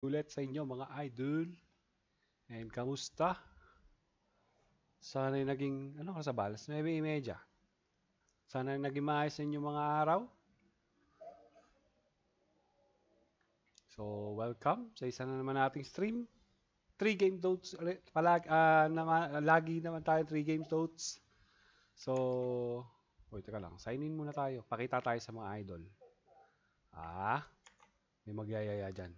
ulit sa inyo mga idol. And kamusta? Sana yung naging, ano ka sa balas? Maybe imedya. Sana yung naging maayos sa inyo mga araw. So, welcome sa isa na naman nating stream. 3 game notes ulit. Palag, ah, naman, lagi naman tayo 3 game notes. So, wait, teka lang. Sign in muna tayo. Pakita tayo sa mga idol. Ah, may magyayaya dyan.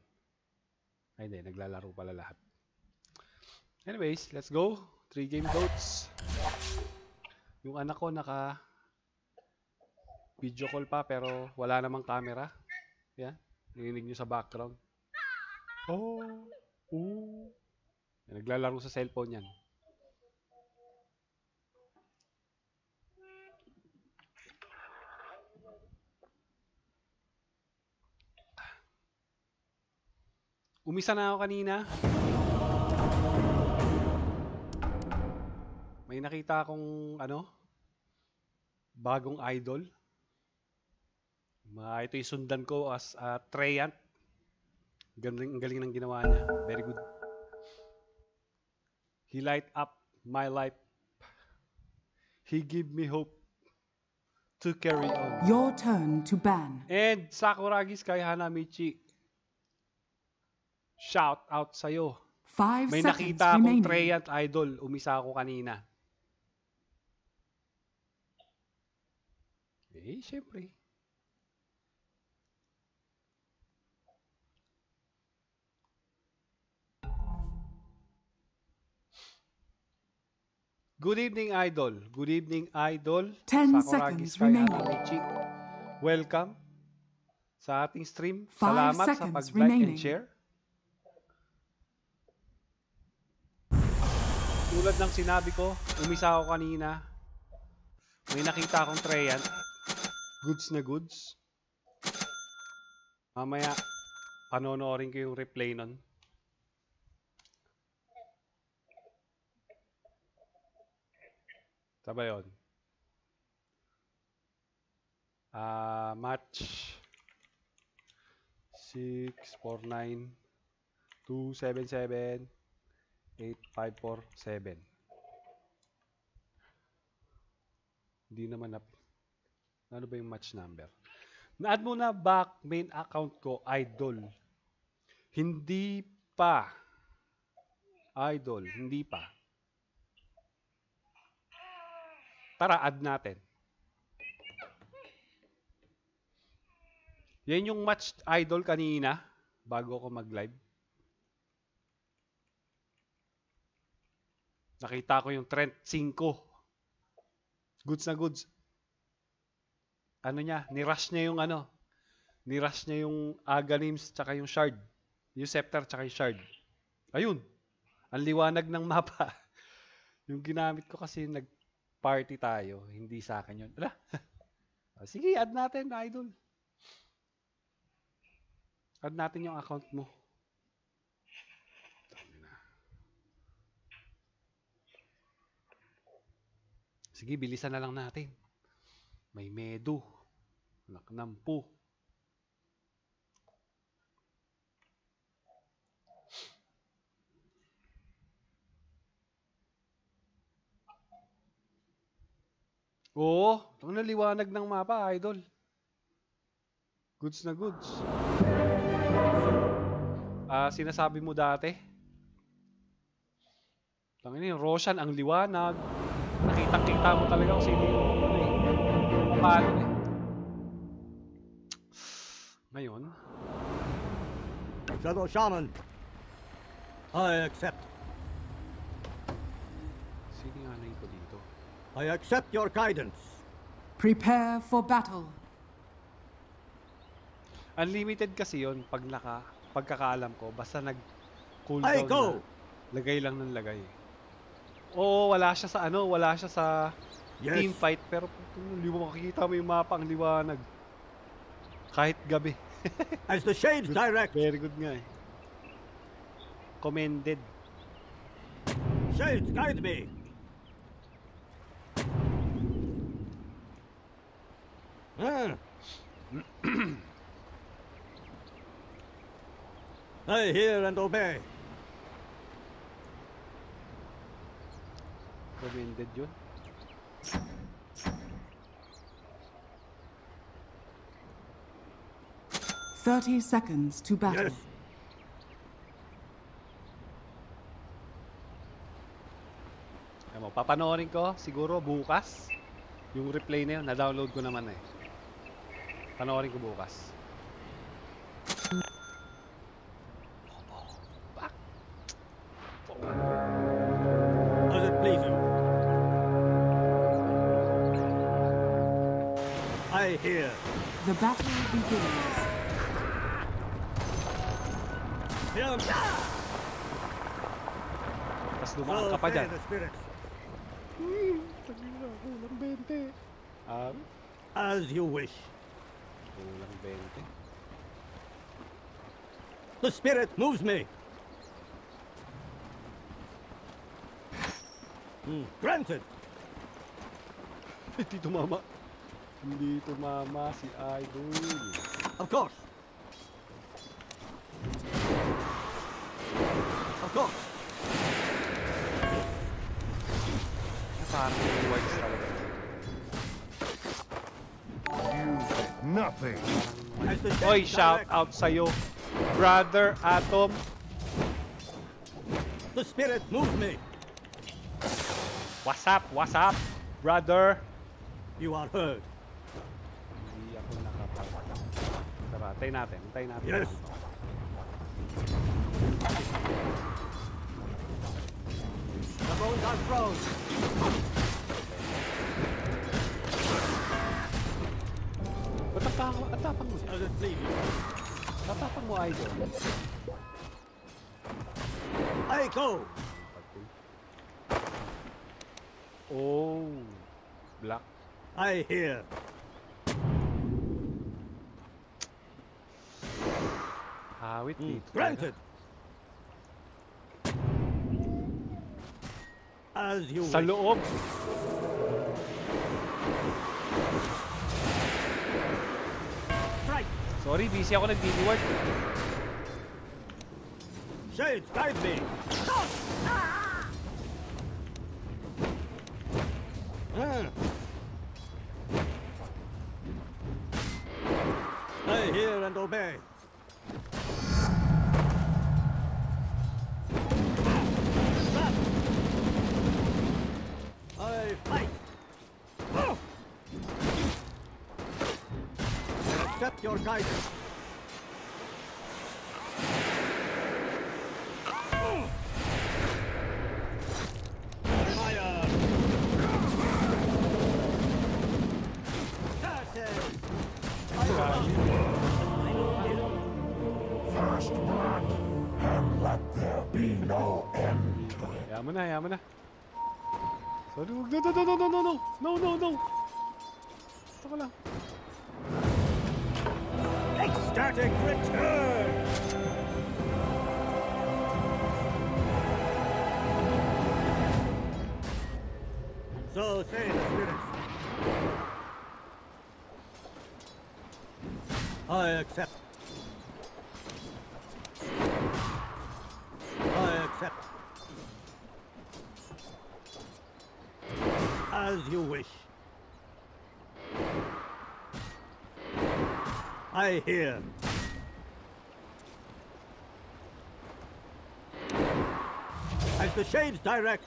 Ay, hindi. Naglalaro pala lahat. Anyways, let's go. 3 game notes. Yung anak ko naka video call pa pero wala namang camera. Yan. Narinig nyo sa background. Oh. Oh. Naglalaro sa cellphone yan. Umisa na ako kanina. May nakita akong ano, bagong idol. Ma, ito yung sundan ko as uh, Treyant. Galing, galing ng ginawa niya. Very good. He light up my life. He give me hope to carry on. Your turn to ban. And Sakuragi Sky Hanamichi. Shout out sa'yo. Five May nakita akong remaining. Treyant idol. Umisa ako kanina. Eh, syempre. Good evening, Idol. Good evening, Idol. Ten Sakuragi seconds Sky remaining. Welcome sa ating stream. Five Salamat sa pag-like and share. Tulad ng sinabi ko, umisa ako kanina. May nakita akong Treyant. Goods na goods. Mamaya, panonoorin ko yung replay nun. Saba yun? Ah, match 649 277 8547 Hindi naman na ano ba yung match number? Na-add mo na back main account ko, Idol. Hindi pa. Idol, hindi pa. Tara, add natin. Yan yung match idol kanina bago ako mag-live. Nakita ko yung Trent 5. Goods na goods. Ano niya, nirush niya yung ano. Nirush niya yung Aghanim tsaka yung Shard. Yung Scepter tsaka yung Shard. Ayun. Ang liwanag ng mapa. yung ginamit ko kasi nag-party tayo. Hindi sa akin yun. Ala. Ah, Sige, add natin, idol. Add natin yung account mo. Sige, bilisan na lang natin. May medo. Anak ng po. Oo, ang naliwanag ng mapa, idol. Goods na goods. Ah, sinasabi mo dati. Tangina yung Roshan ang liwanag. Nakita-kita mo talaga kung sino yung ano eh. Paano eh. Ngayon, Shadow Shaman. I accept. sino yung anay ko dito? I accept your guidance. Prepare for battle. Unlimited kasi yon pag naka, pagkakaalam ko, basta nag cooldown I go. na, lagay lang ng lagay. Oo, wala siya sa ano, wala siya sa Yes. team fight, pero hindi mo makikita mo yung mapa ang liwanag. Kahit gabi. As the shades direct. Very good nga eh. Commended. Shades guide me. Ah, I hear and obey. Recommended yun. Thirty seconds to battle. Yes. Alam mo, papanoorin ko siguro bukas. Yung replay na yun, na-download ko naman eh. Panoorin ko bukas. Battle begins. Tapos dumaan So ka pa dyan. spirits. Tagina, kulang 20. Ah, As you wish. kulang 20. The spirit moves me. Hmm, Granted. Hindi tumama. Hindi tumama si Idol. Of course. Of course. Parang yung talaga. Nothing. As the Oy, shades shout direct, out sa'yo. Brother Atom. The spirit moves me. What's up? What's up? Brother. You are heard. Antayin natin. Antayin natin. Yes. The bones are thrown. Ba't ang tapang, ang tapang mo? Ang tapang mo, Idol. I go. Oh. Black. I hear. Hawit Hmm, dito. Granted. As you Sa loob. Strike. Sorry, busy ako nag-reward. Shades, guide me. Ah. No, no, no, no, no, no, no. No, no. Gusto ko lang. Ecstatic return! So say spirits. I accept. I hear. As the shades direct.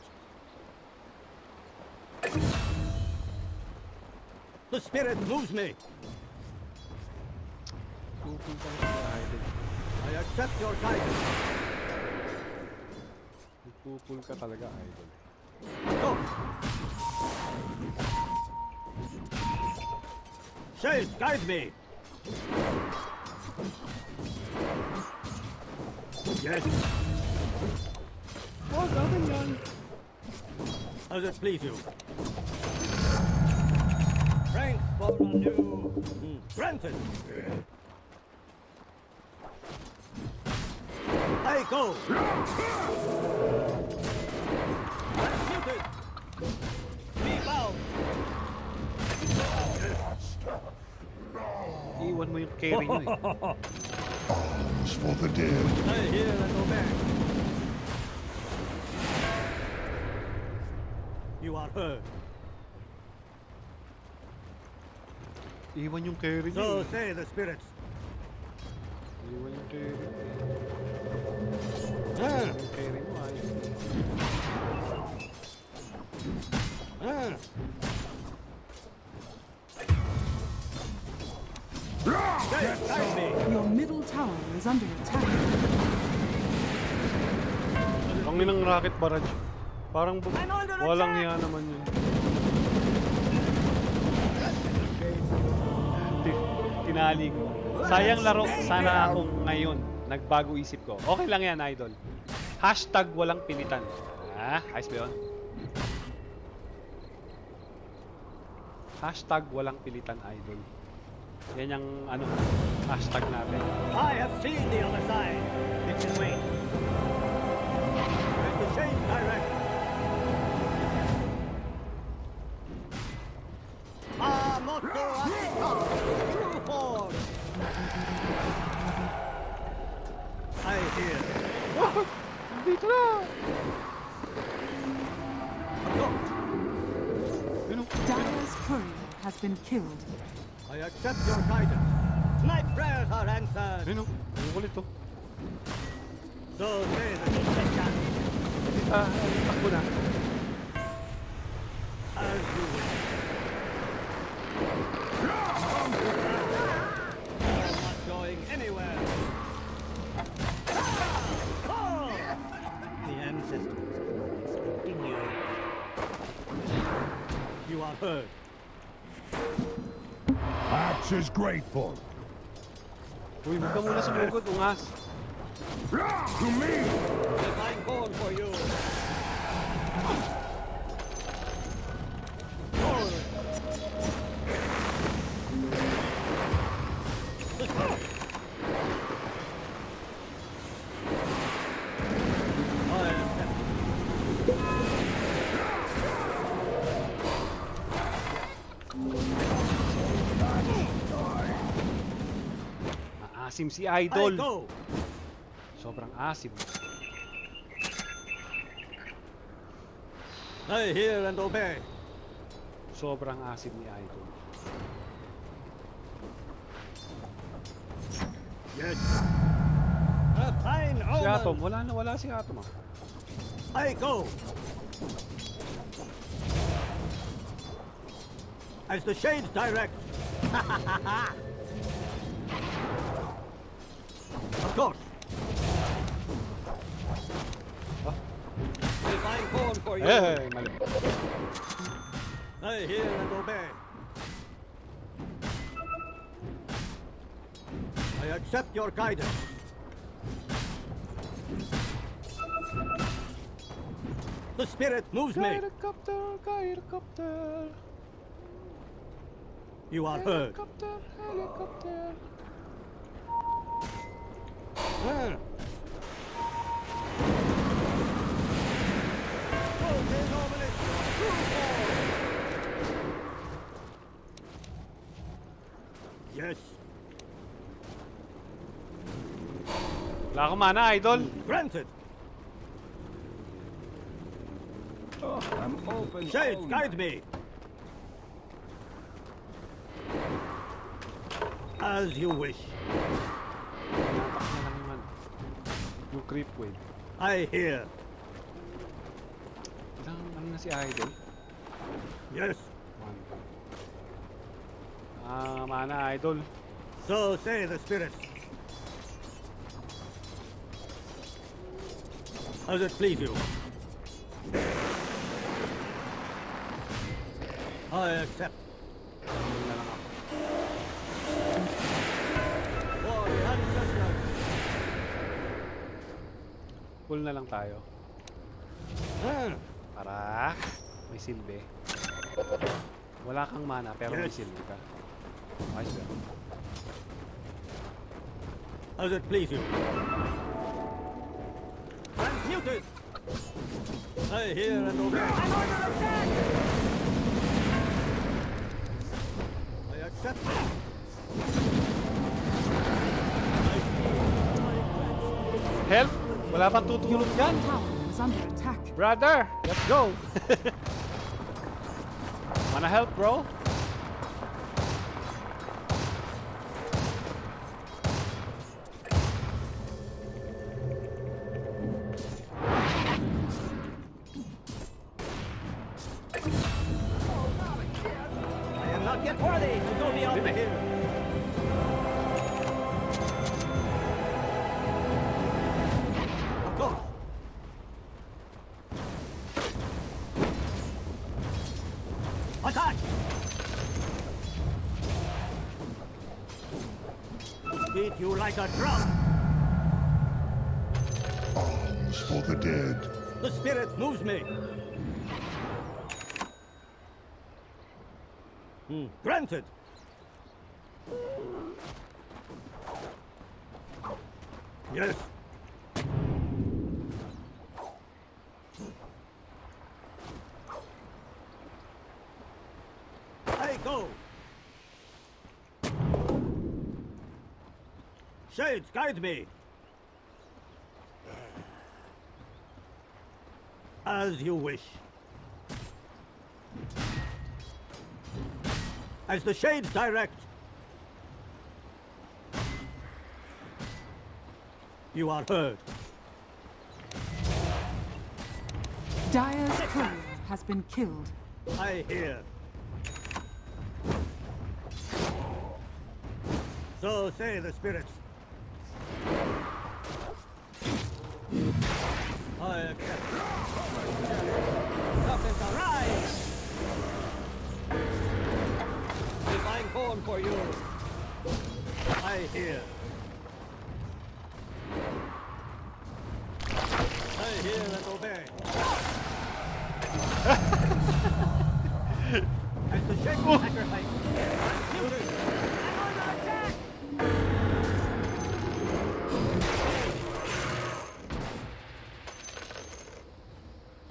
The spirit moves me. I accept your guidance. Go. Shades, guide me. Yes, Wag, akin yan. as it please you. Strength for a new. Mm, Granted. I go. Iwan mo yung carry nyo eh. Alms for the dead. I hear and obey. You are heard. Iwan yung carry niya. So eh. say the spirits. Iwan yung carry niya. Ah, Yung carry mo ayos. ah. Your middle tower is under attack. Ang inang rocket barrage. Parang under walang hiya naman yun. Ti- Tinali ko. Sayang laro. Sana ako ngayon. Nagbago isip ko. Okay lang yan, idol. Hashtag walang pilitan. Ah, ayos ba yun? Hashtag walang pilitan, idol. Yan yung ano, hashtag natin. I have seen the other side. It can wait. There's the shade direct. Ah, motto attica. True force. I hear. Dito na! Go. Yun. Dire's courier has been killed. Accept your guidance. My prayers are answered. Yun o. Ang kulit oh. to. So say the grateful. Uy, huwag ka muna sumugod, ungas. Ah, to me! I'm born for you. Maasim si Idol. Sobrang asim. I hear and obey. Sobrang asim ni Idol. Yes. A fine Si Atom, wala na wala si Atom ah. I go. As the shades direct. course. I'm for you, Eh, mali. I hear and obey. I accept your guidance. The spirit moves me. Helicopter, helicopter. You are heard. Helicopter, helicopter. Yes. Wala akong Idol. Granted. I'm open. Shades, only. guide me. As you wish. Yung creep wave. I hear. Ilang ano na si Idol? Yes. One. Ah, mana, Idol. So say the spirits. does it please you. I accept. Full na lang tayo. Ah, Para may silbi. Wala kang mana, pero may silbi ka. Ayos ba? yun? As it please you. Transmuted! I hear and obey. I'm under attack! I accept. I see. Help! Wala pang tutulog yan. Brother, let's go. Wanna help, bro? Shades, guide me. As you wish. As the shades direct. You are heard. Dire's courier has been killed. I hear. So say the spirits. Nothing arise! Divine corn for you. I hear. I hear and obey. As the shape sacrifice.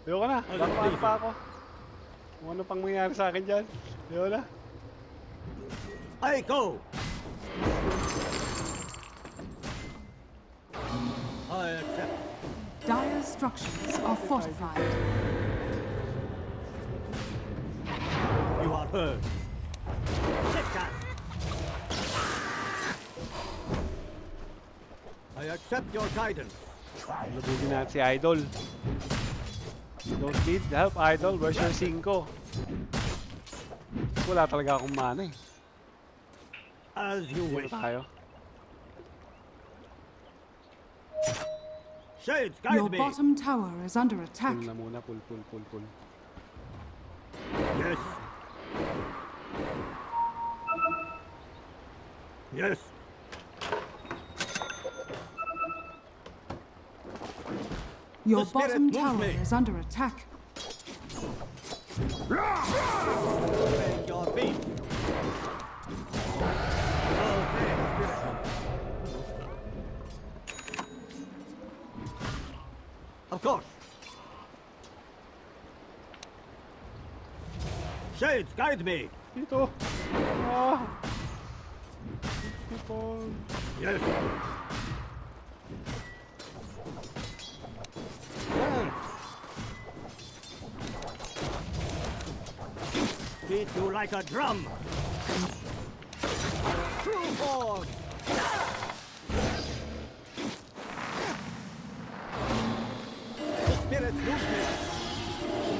Ayoko na. Sige. pa ako. Kung ano pang mangyayari sa akin dyan. Ayoko na. I go. I accept. Dyer's structures are fortified. You are heard. Sit down. I accept your guidance. Labugin natin si Idol. You don't need help, Idol. Where's your 5? Wala talaga akong mana eh. As you Dito wish. tayo. Shades, guide Your me. bottom tower is under attack. Pull na muna. Pull, pull, pull, pull. Yes. Yes. Your The bottom tower me. is under attack. Take your beat. So say the spirit. Of course. Shades, guide me. Dito! Ah! Dito! Yes. Beat you like a drum. True form. The spirit movement.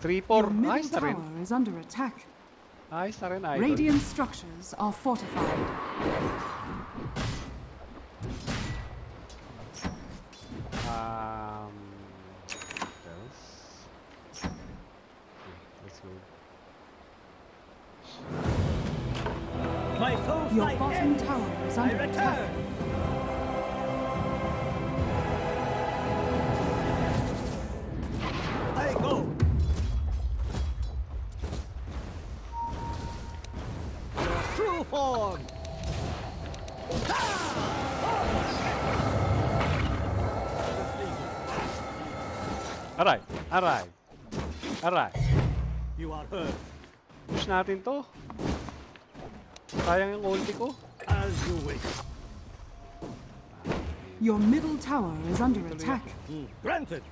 Three, Your four. middle Ayos na rin. tower is under attack. Ayos na rin, Idol. Radiant structures are fortified. Um, what else? Let's go. My soul's Your bottom ends. tower is under attack. Form. Aray! Aray! Aray. You are heard. Push natin to. Sayang yung ulti ko. As you wish. Your middle tower is under attack. Hmm. Granted.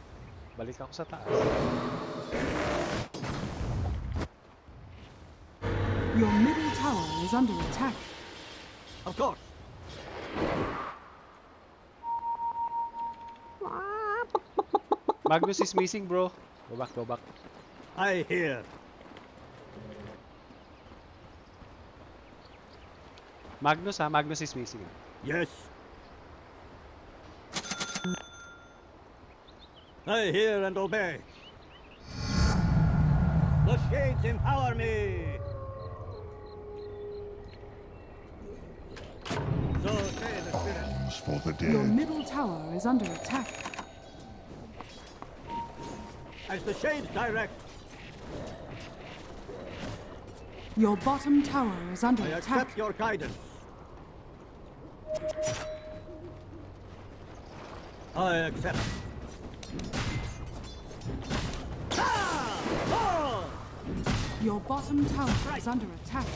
Balik ako sa taas. Your middle tower is under attack. Of course. Magnus is missing, bro. Go back, go back. I hear. Magnus ha, Magnus is missing. ah. Yes. I hear and obey. The shades empower me. So say the spirit. It's for the Your dead. middle tower is under attack. As the shades direct, Your bottom tower is under I attack. accept your guidance. I accept. Your bottom tower is under attack.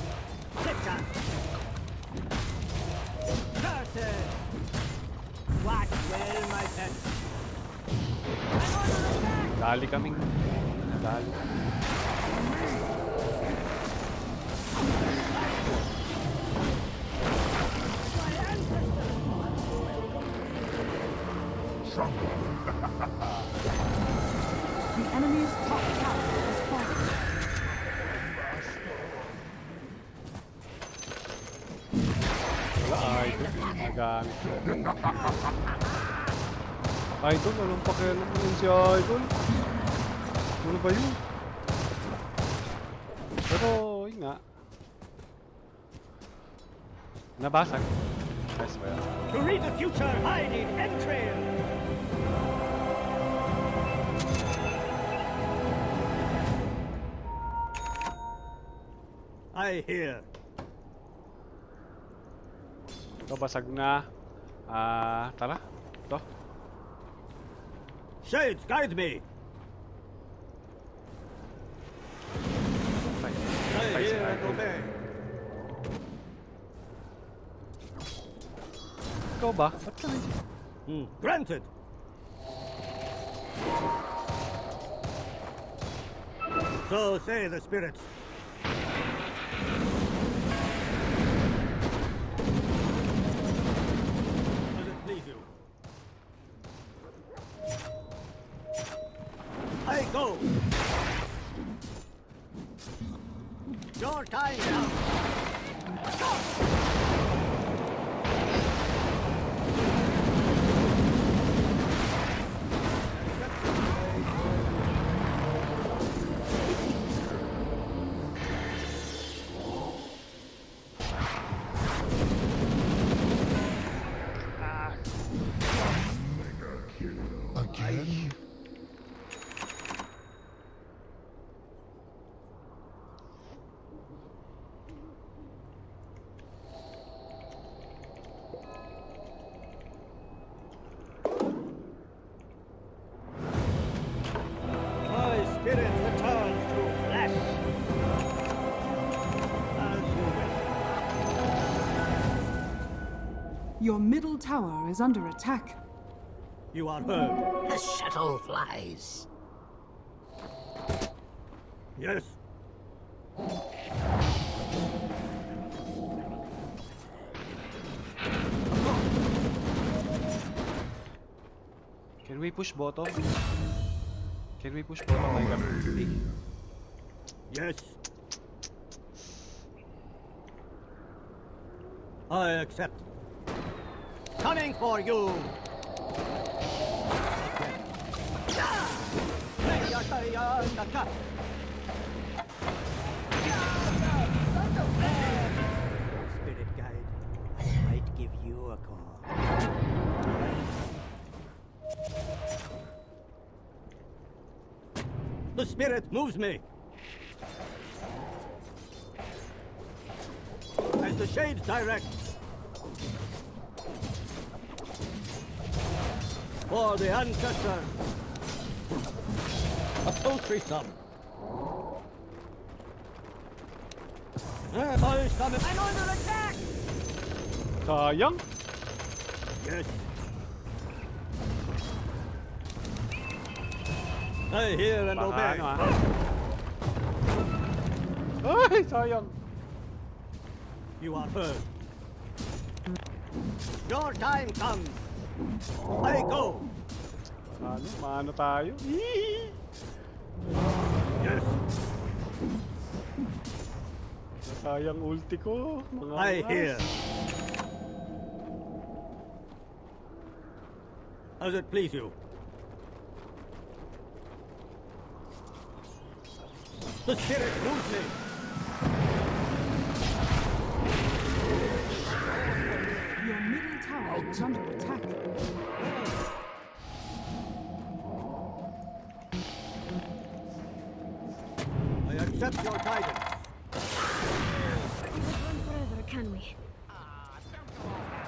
Watch well, my pet. Dali kaming... Dali. The enemy's top tower Nagamit ko. Idol, anong pakialam mo yun si Idol? Ano ba yun? Pero, yun nga. Nabasag. Yes, ba yan? To read the future, I need entrail. I hear. Basag na. Ah, tara. Ito. Shades, guide me. Patay. I Patay si hear and Ikaw ba? Ba't ka nandiyan? Hmm. Granted. So say the spirits. Your middle tower is under attack. You are heard. The shuttle flies. Yes. Can we push bottom? Can we push bottom? I can Yes. I accept. Coming for you. Spirit guide, I might give you a call. The spirit moves me. As the shades direct. for the ancestors. A poultry sum. I'm under attack! Ta Young? Yes. I hear and obey. Hey, Ta Young! You are heard. Your time comes! I go. Ano, maano tayo? Yes. Sayang ulti ko. Mga I hear. As it please you. The spirit moves me. Tower is under attack. I accept your guidance. We won't run forever, can we?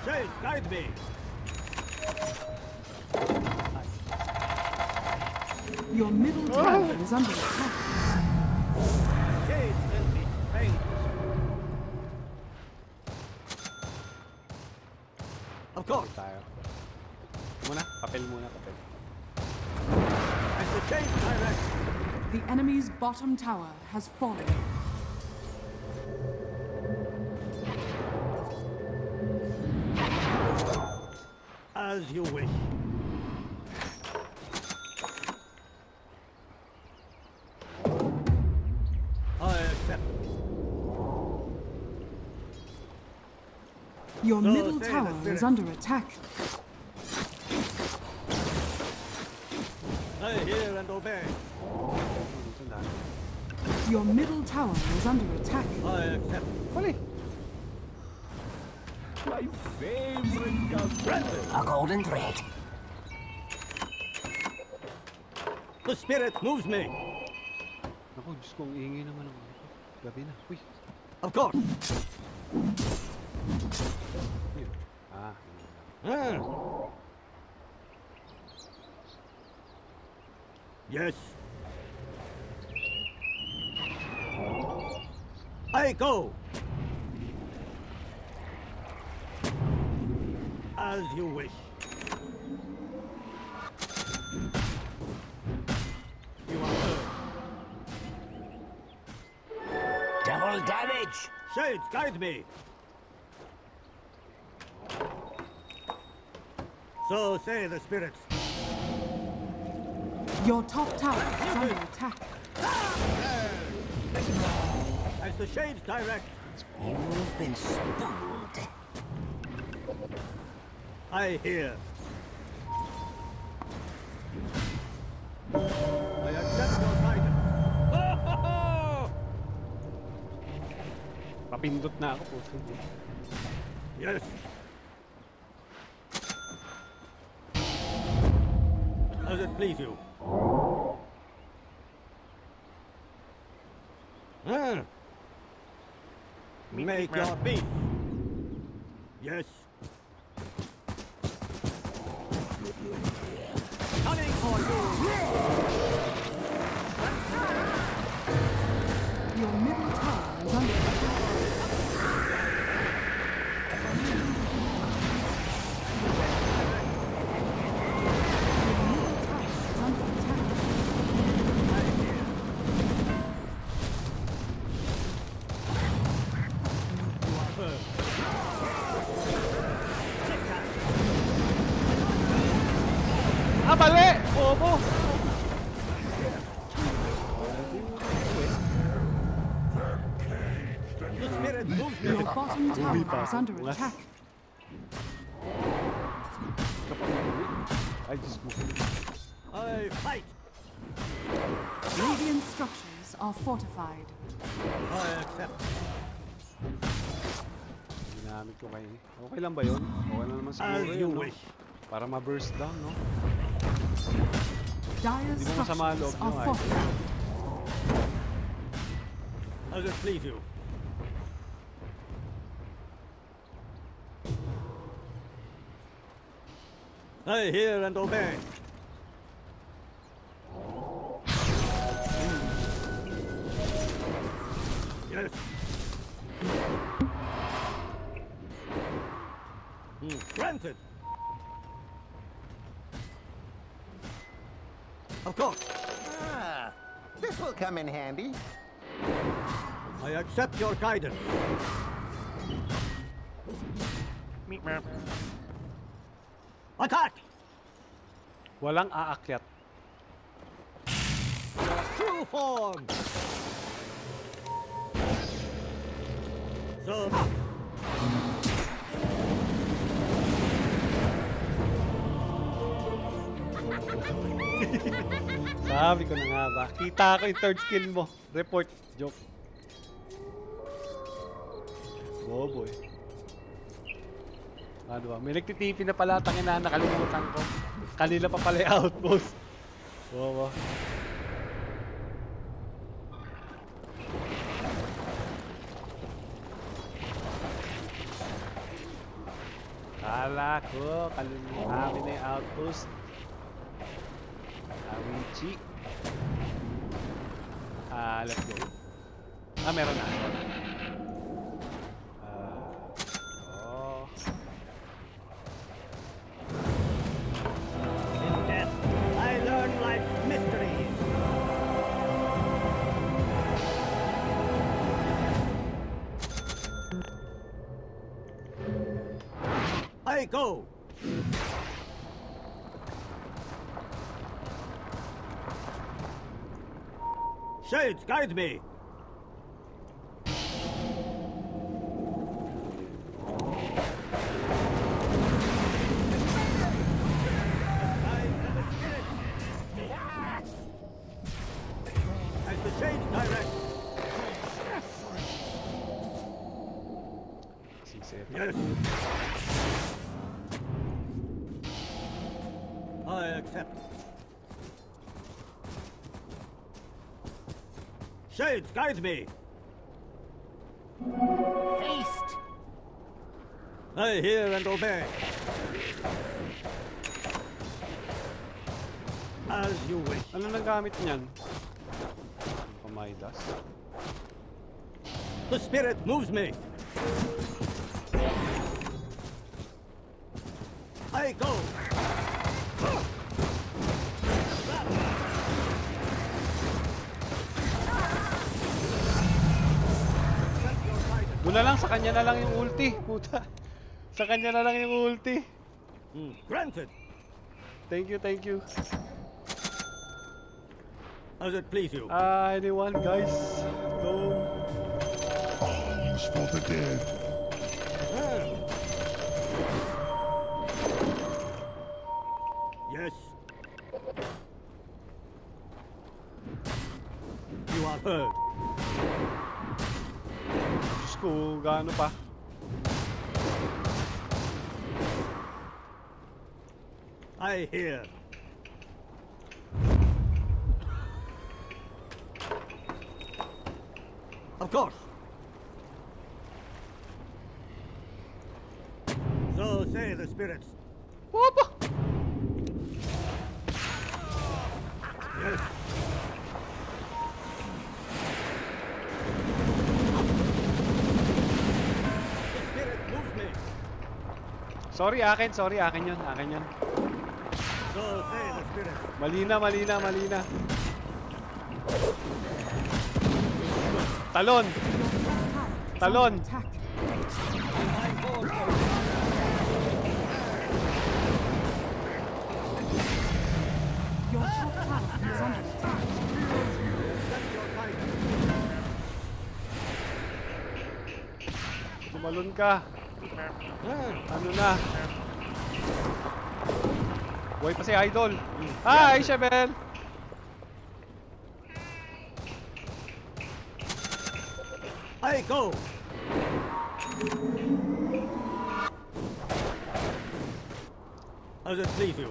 Shade, guide me. Your middle tower is under attack. Shade, send me strength. Of course, Tayo. Muna, papel muna, papel. as the shade directs. The enemy's bottom tower has fallen. As you wish. I accept. Your So middle tower is under attack. I hear and obey. Dito na. Your middle tower is under attack. I accept. Huli. My favorite gun. Granted. A golden thread. The spirit moves me. Ako, Diyos ko, ang naman ng gabi na. Uy, Of course. Ah, yun. Ah. Yes. I go. As you wish. You are heard. Double damage. Shades, guide me. So say the spirits. Your top tower is under attack. Ah! As the shades direct, You've been spooled. I hear. I accept your guidance. Papindot na ako. puto. Yes. As it please you. Ah. Make your peace. Yes. Coming for you. Your middle tower is under attack. Is under Bungas. attack. Ay, Diyos ko. I fight. Radiant structures are fortified. I accept. Ginamit ko kay... Okay lang ba yun? Okay na naman siguro you yun, no? wish. Para ma-burst down, no? Dire Di mo masama ang structures loob are nyo, ay. fortified. As it please you. I hear and obey. Yes. Hmm, granted. Of course. Ah, this will come in handy. I accept your guidance. Meet me. Attack! Walang aakyat. True form! So, Sabi ko na nga ba. Kita ko yung third skill mo. Report. Joke. Oh boy. Ano ba? May nagtitipi na pala. Tangina, nakalimutan ko. Kanila pa pala yung outpost. Oo ba? Kala ko, kalimutan namin na yung outpost. Awichi. Ah, let's go. Ah, meron na. Ah, guide me. Guide me. Haste! I hear and obey. As you wish. Ano nang gamit niyan? Pamaidas. The spirit moves me. Sa kanya na lang yung ulti. Puta. Sa kanya na lang yung ulti. Hmm, Granted, Thank you, thank you. as it please you. Ah, anyone, guys? Go. Arms for the dead. Gaano pa? I hear. Sorry akin, sorry akin yun, akin yun. Mali na, mali na, mali. Talon! Talon! Tumalon ka! Ano na? Buhay pa si Idol. Hi, Shabel! I go. As it please you.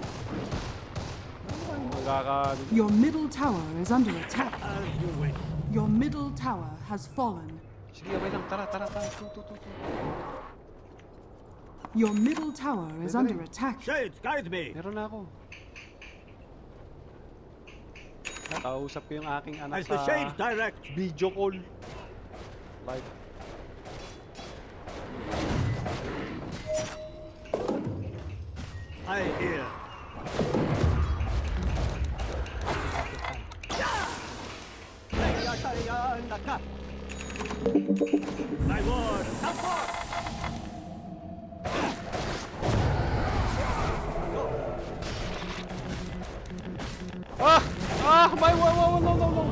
Your middle tower is under attack. As you wish. Your middle tower has fallen. Sige, okay lang. Tara, tara, tara. Tu, tu, tu, tu. Your middle tower is Pwede under attack. Shades, guide me. Meron na ako. Nakausap ko yung aking anak As the shades sa direct. video call. Like, I hear. My lord, come Ah! Ah! My wow, wow, no, no, no!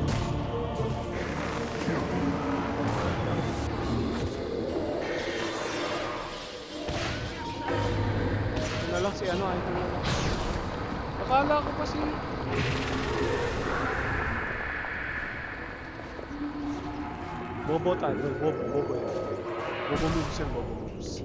Ito na si ano, ito na. Akala ko pa si... Bobo tayo, bobo, bobo. Bobo moves yan, bobo moves.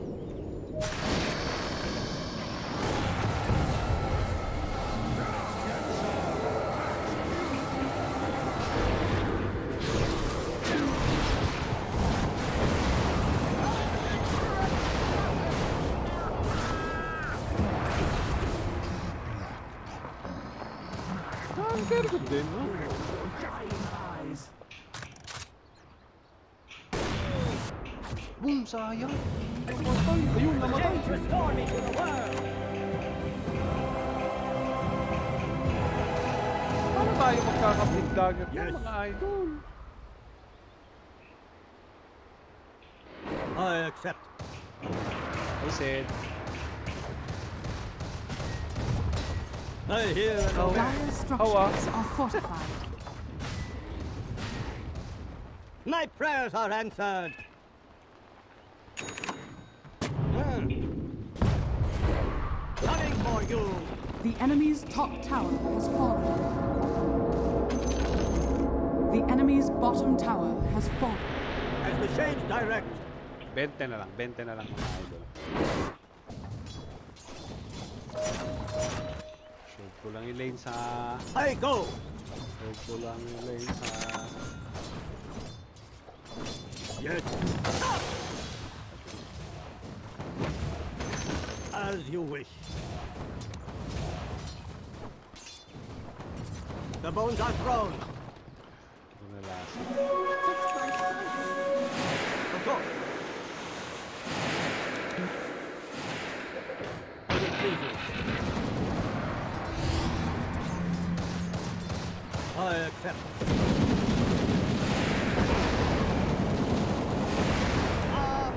Sayang! Namatay! Ayun, namatay! Restore me to the world! Paano tayo magkakapit dagger yes. Yes. mga idol? I accept. I said, I hear and Oh. Dire How, structures oh, are fortified. My prayers are answered. Hmm. Coming for you. The enemy's top tower has fallen. The enemy's bottom tower has fallen. As the shades direct. 20 na lang, 20 na lang mga idol. Show ko lang yung lane sa... I go. Show ko lang yung lane sa... Yes. As you wish. The bones are thrown. Of course. I accept. Ah?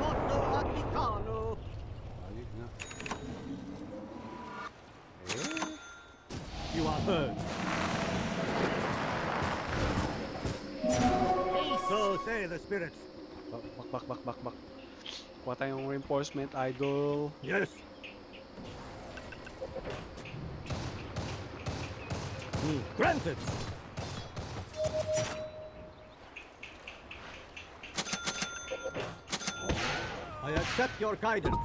You are heard. So say the spirits. Bak, bak, bak, bak, bak, bak. Kuha tayong reinforcement, idol. Yes. Hmm, Granted. I accept your guidance.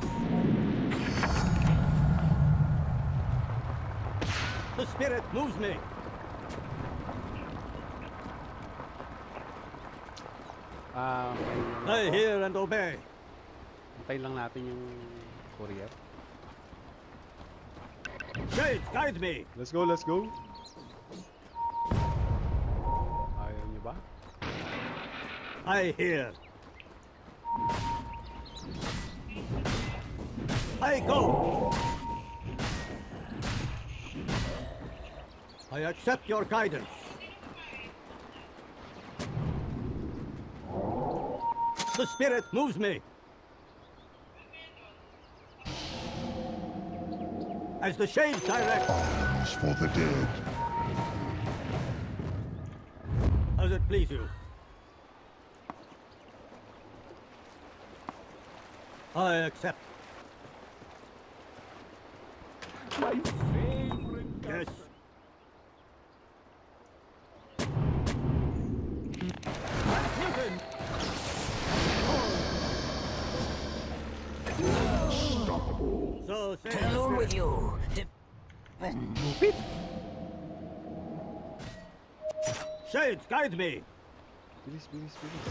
The spirit moves me. Okay. I hear and obey. Antayin lang natin yung courier. Guide me. Let's go, let's go. Ayaw nyo ba? I hear. I go. I accept your guidance. The spirit moves me. As the shades direct, Arms for the dead. as it please you. I accept. To the alone you. Defend. Shades, guide me. Bilis, bilis, bilis.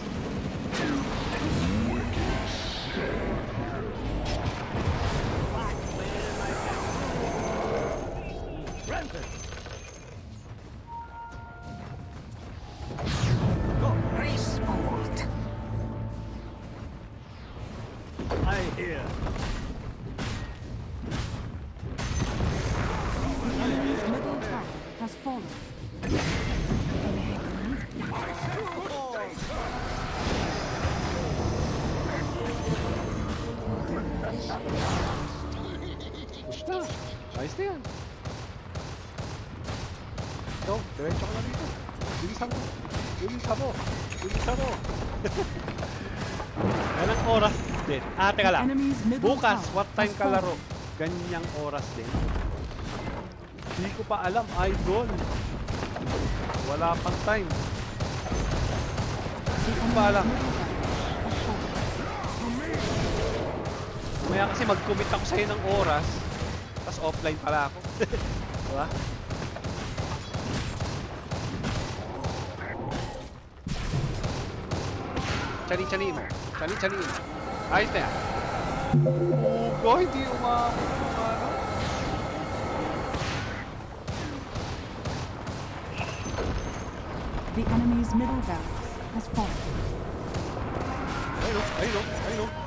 Ah, teka lang. Bukas, what time ka laro? Ganyang oras din. Hindi ko pa alam, idol. Wala pang time. Hindi ko pa alam. Maya kasi mag-commit ako sa'yo ng oras, tapos offline pala ako. diba? Chani-chani mo. Chani-chani mo. Ayos na yan. Ugo, hindi umabot ng ano. The enemy's middle barracks has fallen. Ayun ayun. Ayun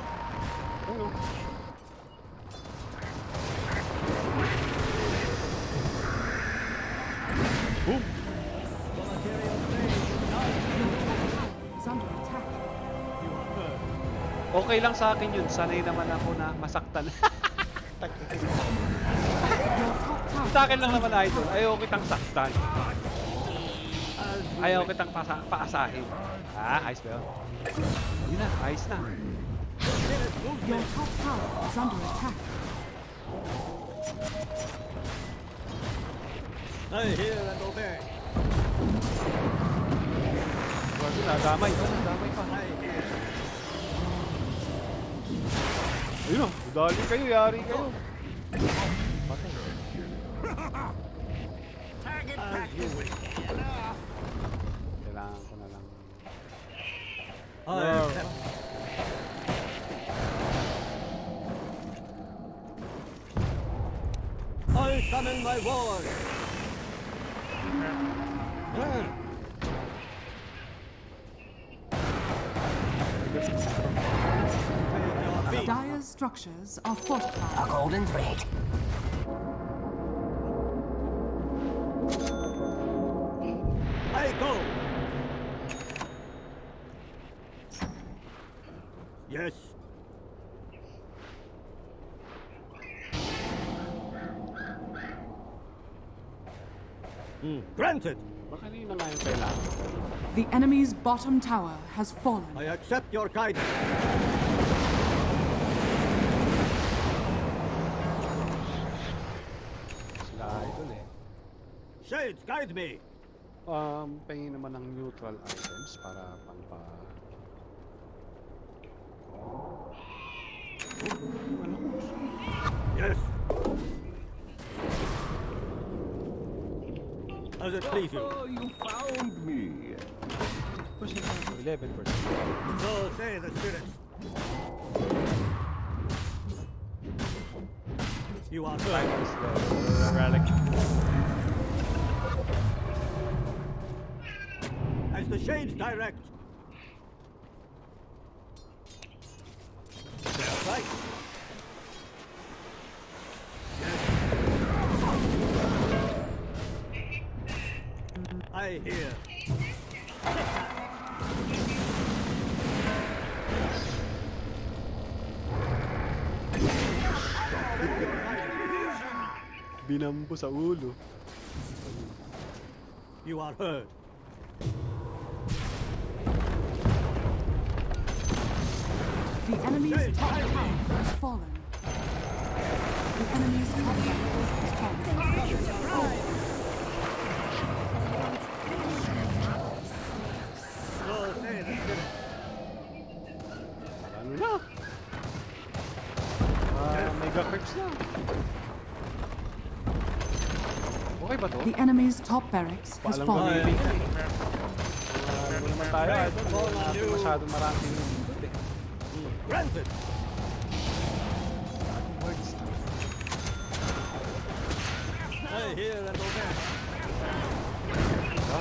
Okay lang sa akin yun. Sanay naman ako na masaktan. Sa akin lang naman idol. Ayaw kitang saktan. Ayaw kitang pasa paasahin. Ah, ayos ba yun? Yun na, ayos na. Your top tower is under attack. I hear and obey. Na, damay. Damay pa. Ayun o, dali kayo, yari kayo. Wish. Kailangan ko na lang. I No. accept. I summon my ward. Structures are fortified. A golden thread. I go. Yes. Hmm. Granted. Baka kanina nga yung kailangan. The enemy's bottom tower has fallen. I accept your guidance. Sila idol eh. Shades, guide me. Um, pahingin naman ng neutral items para pangpa... Yes. As it please you. Oh, you found me. Push it down to 11%. So say the spirits. You are Time right. relic. The shades direct. Right. I hear. Sa ulo. You are heard. The enemy's top tower has fallen. The enemy's top tower has fallen. So say the spirits. Ano na? Ah, mega creeps na. Okay ba to? The enemy's top barracks has fallen. ko na ano naman tayo, idol. Wala masyadong maraming nindot. Granted. Words na. I hear and obey.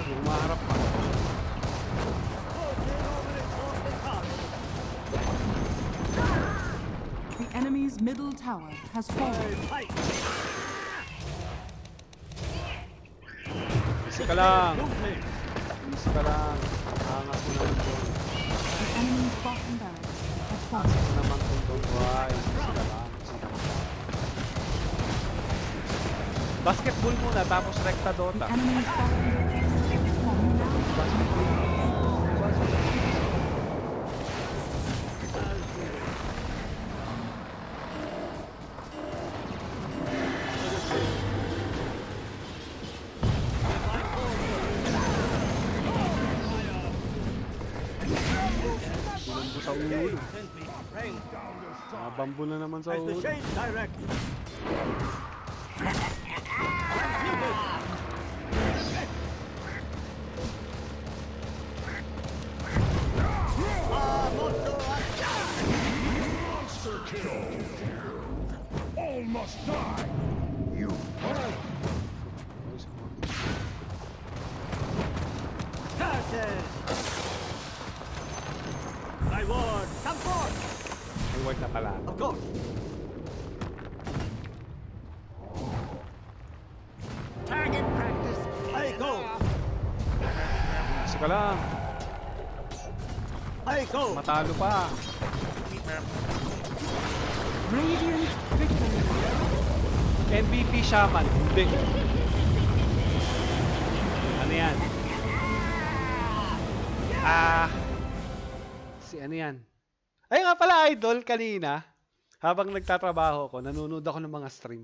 Gumaharap pa. The enemy's middle tower has fallen. Fight. Easy ka lang. Loot ka lang. Angas mo naman to. The enemy's bottom barracks Pasok naman itong buhay. Basketball muna, tapos rekta Dota. Naman sa I go! Matalo pa. Radiant victory. MVP Shaman. Hindi. Ano yan? Ah. Si ano yan? Ay nga pala, idol, kanina. Habang nagtatrabaho ko, nanonood ako ng mga stream.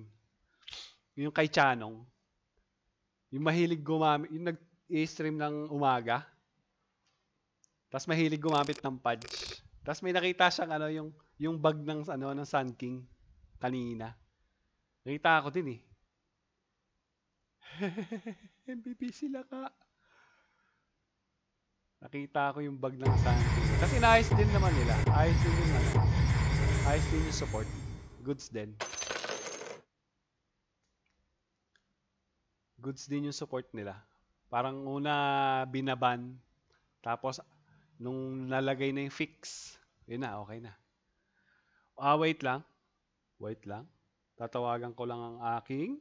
Yung kay Chanong. Yung mahilig gumamit, yung nag-stream ng umaga. Tapos mahilig gumamit ng pudge. Tapos may nakita siyang ano, yung, yung bag ng, ano, ng Sun King kanina. Nakita ako din eh. MVP sila ka. Nakita ko yung bag ng Santi. Kasi naayos din naman nila. Ayos din yung ano. Ayos din yung support. Goods din. Goods din yung support nila. Parang una binaban. Tapos nung nalagay na yung fix. Yun na, okay na. Ah, wait lang. Wait lang. Tatawagan ko lang ang aking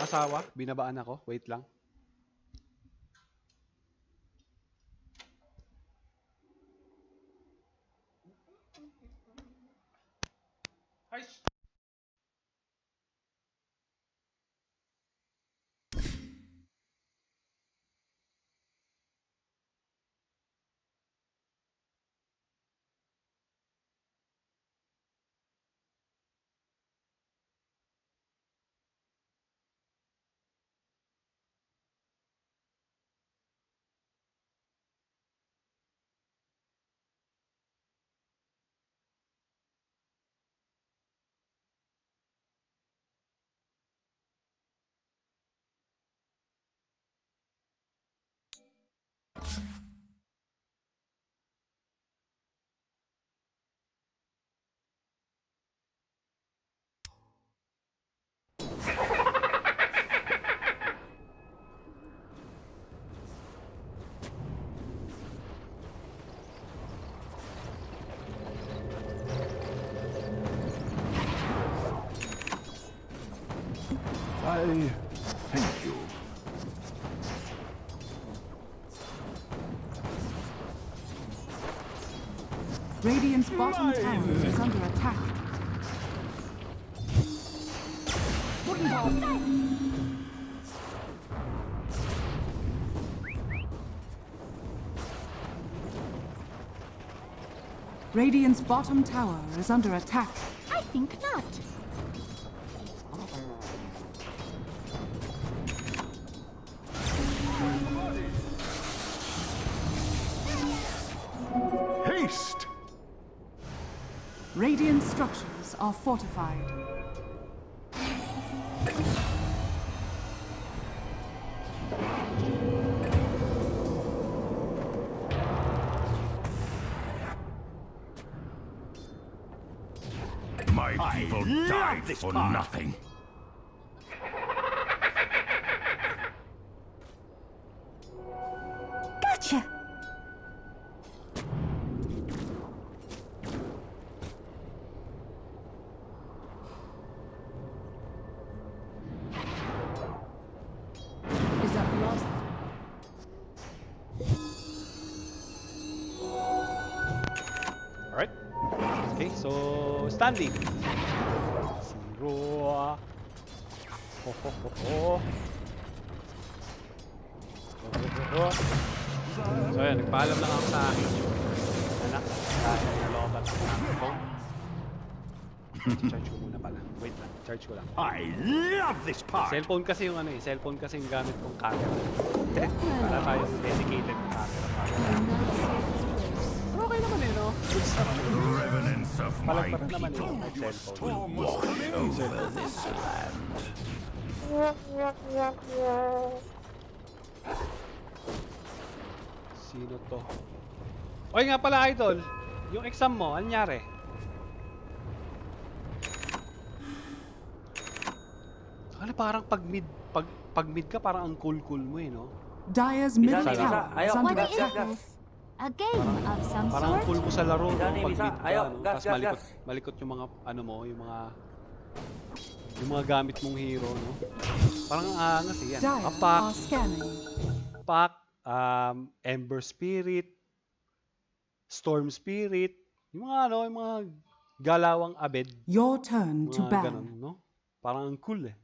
asawa. Binabaan ako. Wait lang. I thank you. Radiant's bottom tower is under attack. Radiant's bottom tower is under attack. I think not. Are fortified. My people died for part. nothing. Standing. hero. ah. Ho, ho, ho, ho. So yan, nagpaalam lang ako sa akin yung anak dahil nalobat ang aking phone. Charge ko muna pala. Wait lang, charge ko lang. I love this part. Cellphone kasi yung ano eh, cellphone kasi yung gamit kong camera. Para tayo dedicated na camera. Pero okay naman eh, no? Revenants of my eh, may cellphone. over this land. Sino to? Oy nga pala, idol. Yung exam mo, anong nangyari? Ano parang pag mid, pag, pag mid ka, parang ang cool-cool mo eh, no? Dyer's middle tower Ayo, is under What A game of some Parang ang sort? cool mo sa laro, no? Pag mid ka, no? gas, Tapos gas, malikot, gas. malikot yung mga, ano mo, yung mga, yung mga gamit mong hero, no? Parang ang angas eh, yan. Apak. Pack, um, Ember Spirit, Storm Spirit, yung mga ano, yung mga galawang abed, Your turn to mga ganun, ban. no? Parang ang cool eh.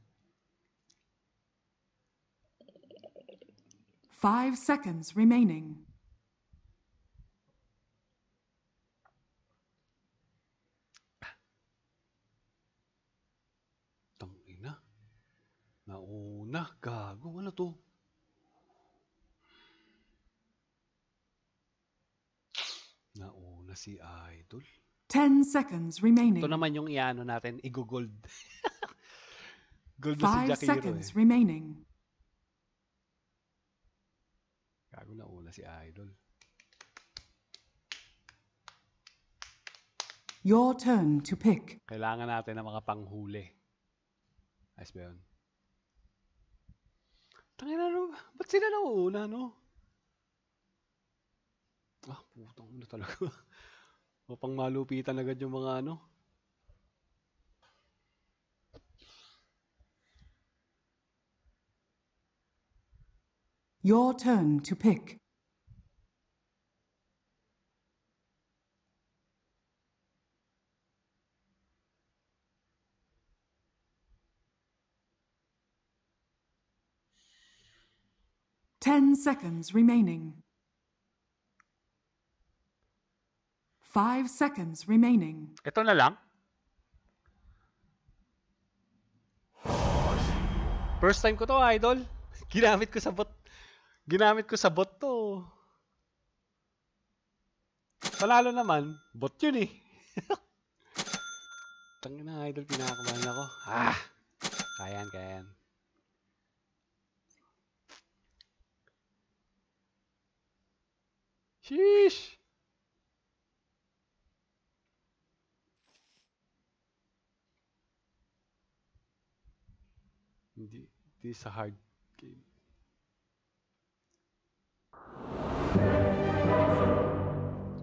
Five seconds remaining. Tangina. Nauna, gago, ano to? Nauna si Idol. Ten seconds remaining. Ito naman yung iano natin, igo-gold. Gold na si Five Jakiro seconds eh. remaining. Gago nauna si Idol. Your turn to pick. Kailangan natin ng mga panghuli. Ayos ba yun? Tangina no, ba't sila nauuna, no? Ah, putang ina talaga. Mapang malupitan agad yung mga ano. Your turn to pick. Ten seconds remaining. Five seconds remaining. Ito na lang? First time ko to, idol. Ginamit ko sa bot. Ginamit ko sa bot to. Panalo naman, bot yun eh. Tangin na, idol, pinakakumahan ako. Ah! Kayan, kayan. Sheesh! Hindi, hindi sa hard game.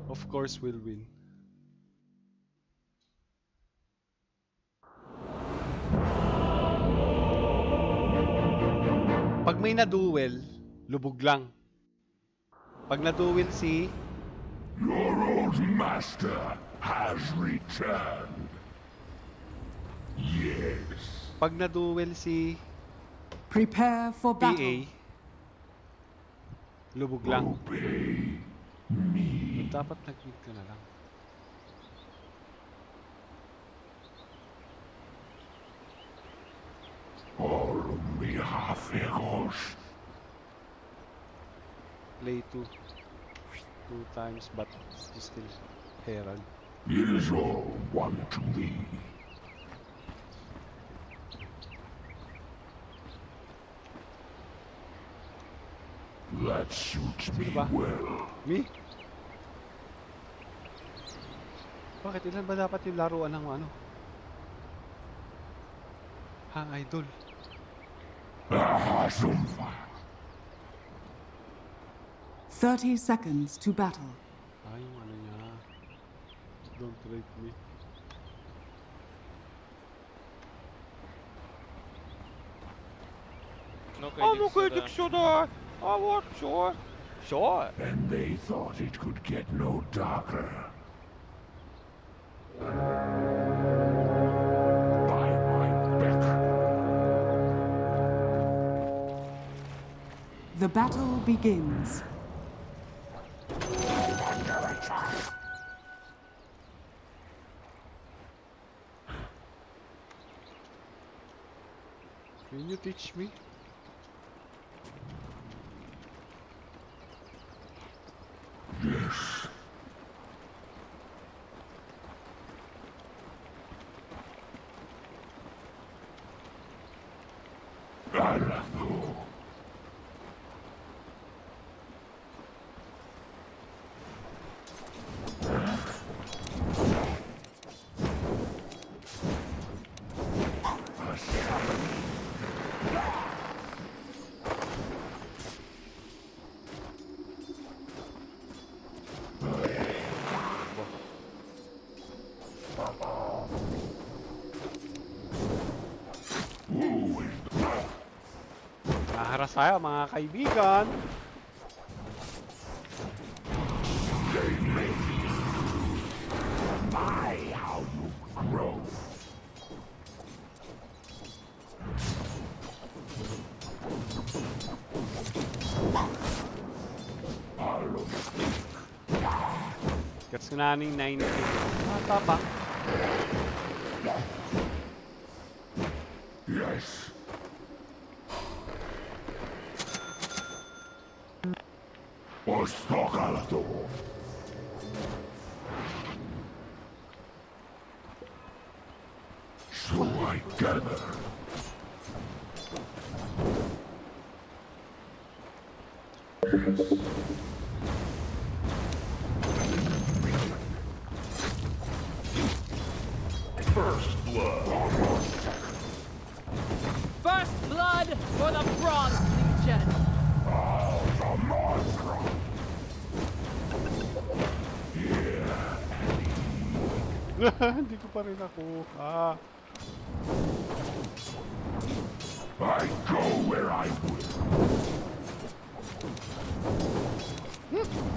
Of course, we'll win. Pag may na-duel, lubog lang. Pag na-duel si Your old master has returned. Yes. pag na-duel si Prepare for PA, battle. lubog lang. Obey me. Dapat nag-mid ka na lang. All me hijos. Play two. Two times, but still Herald. Is all one to me. That suits me ba? well. Me? Bakit? Ilan ba dapat yung laruan ng ano? Ha, idol? Ahazumfa. 30 seconds to battle. Ay, mano. Don't trick me. А ну-ка, иди сюда. А вот, все. Все. And they thought it could get no darker. By my beck. The battle begins. You teach me? tayo mga kaibigan. Gets nga naning 90. Matapa. Ah, Ah. I go where I will.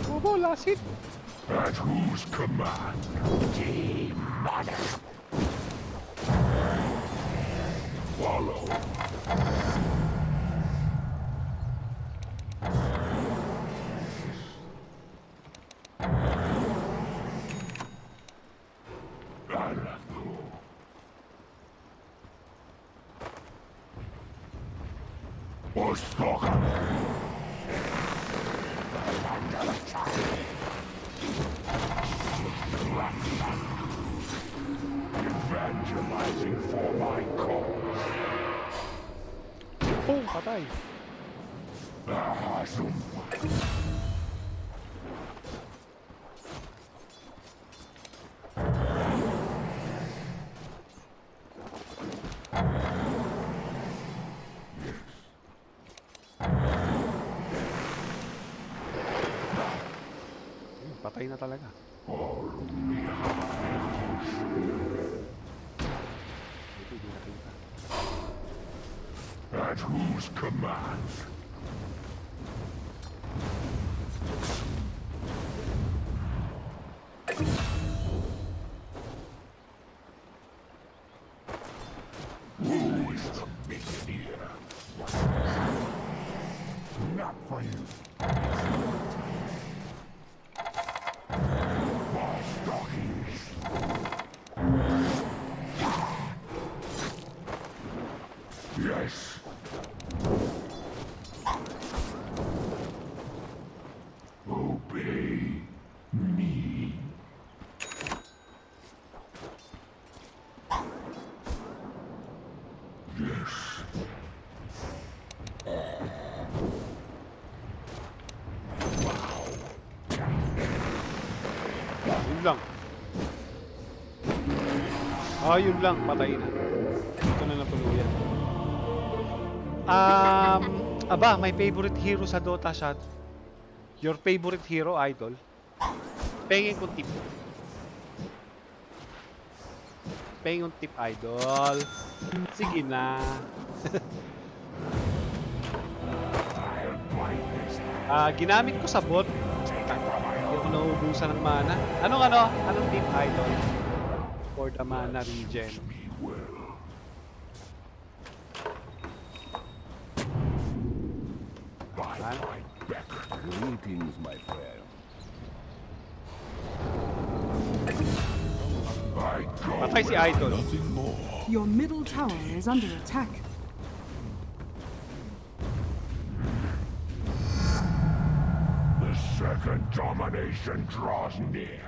Bobo, last hit. At whose? For you. Ah, yun lang. Patay na. Ito na natuluyan. Um, aba, my favorite hero sa Dota shot. Your favorite hero, idol? Pengin kong tip. Pengin kong tip, idol. Sige na. Ah, ginamit ko sa bot. Hindi ako nauubusan ng mana. Anong ano? Anong tip, idol? For the mana regen. Me well. By Yan. Greetings, my friend. I go Patay si Idol. Nothing more. Your middle tower is under attack. The second domination draws near.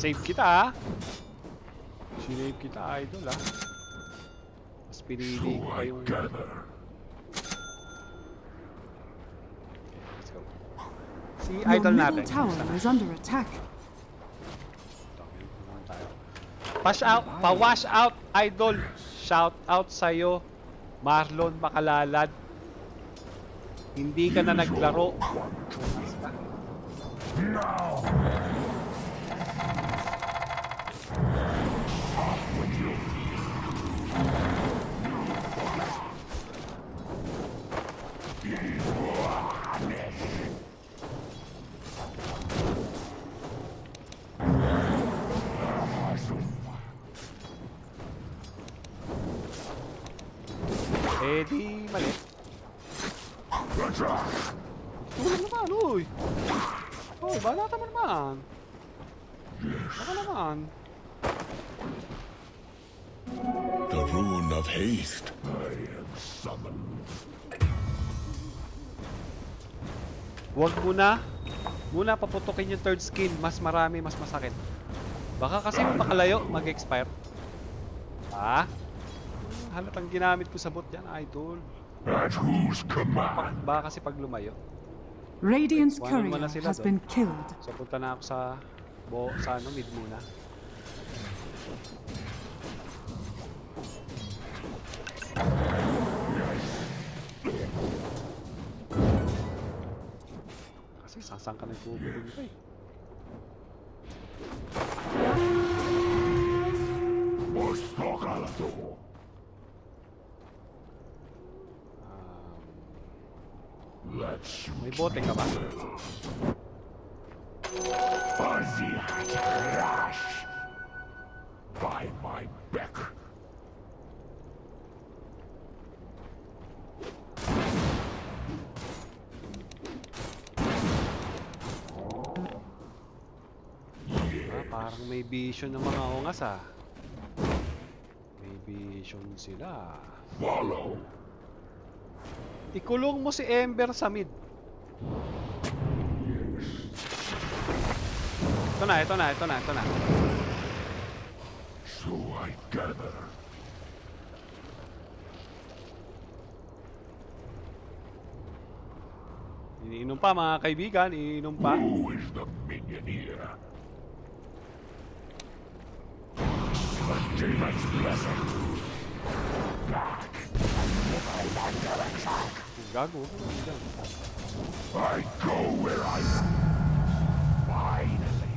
Save kita ha. Sinave kita idol ah. ha. Mas pinili ko pa yung... Si idol natin. Pash out, pa-wash out idol. Shout out sa'yo. Marlon Makalalad. Hindi ka na naglaro. Now! Huwag muna. Muna paputukin yung third skin. Mas marami, mas masakit. Baka kasi makalayo, mag-expire. Ah? Halatang ginamit ko sa bot yan, idol. At whose command? Baka kasi pag lumayo. Radiant's courier has doon. been killed. So punta na ako sa bo sa ano mid muna. Kasi Sasang ka na yung bubulong ka eh. Um, may bote ka ba? Fuzzy Crash! Vision ng mga ongas ah. May vision sila. Follow. Ikulong mo si Ember sa mid. Ito na, ito na, ito na, ito na. So I gather. Iniinom pa mga kaibigan, iniinom pa. Who is the minion here? Demon's blessing. Dyan? I go where I finally.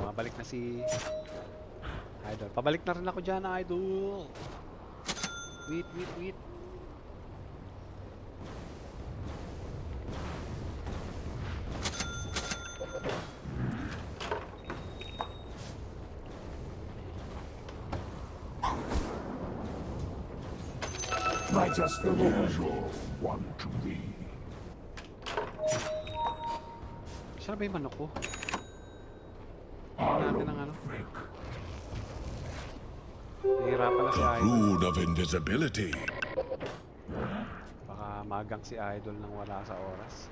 Mabalik na si Idol. Pabalik na rin ako dyan, Idol. Wait, wait, wait. Ba yung manok ko? Natin ang ano. Nahihirapan na si Idol. Rune of invisibility. Baka magang si Idol nang wala sa oras.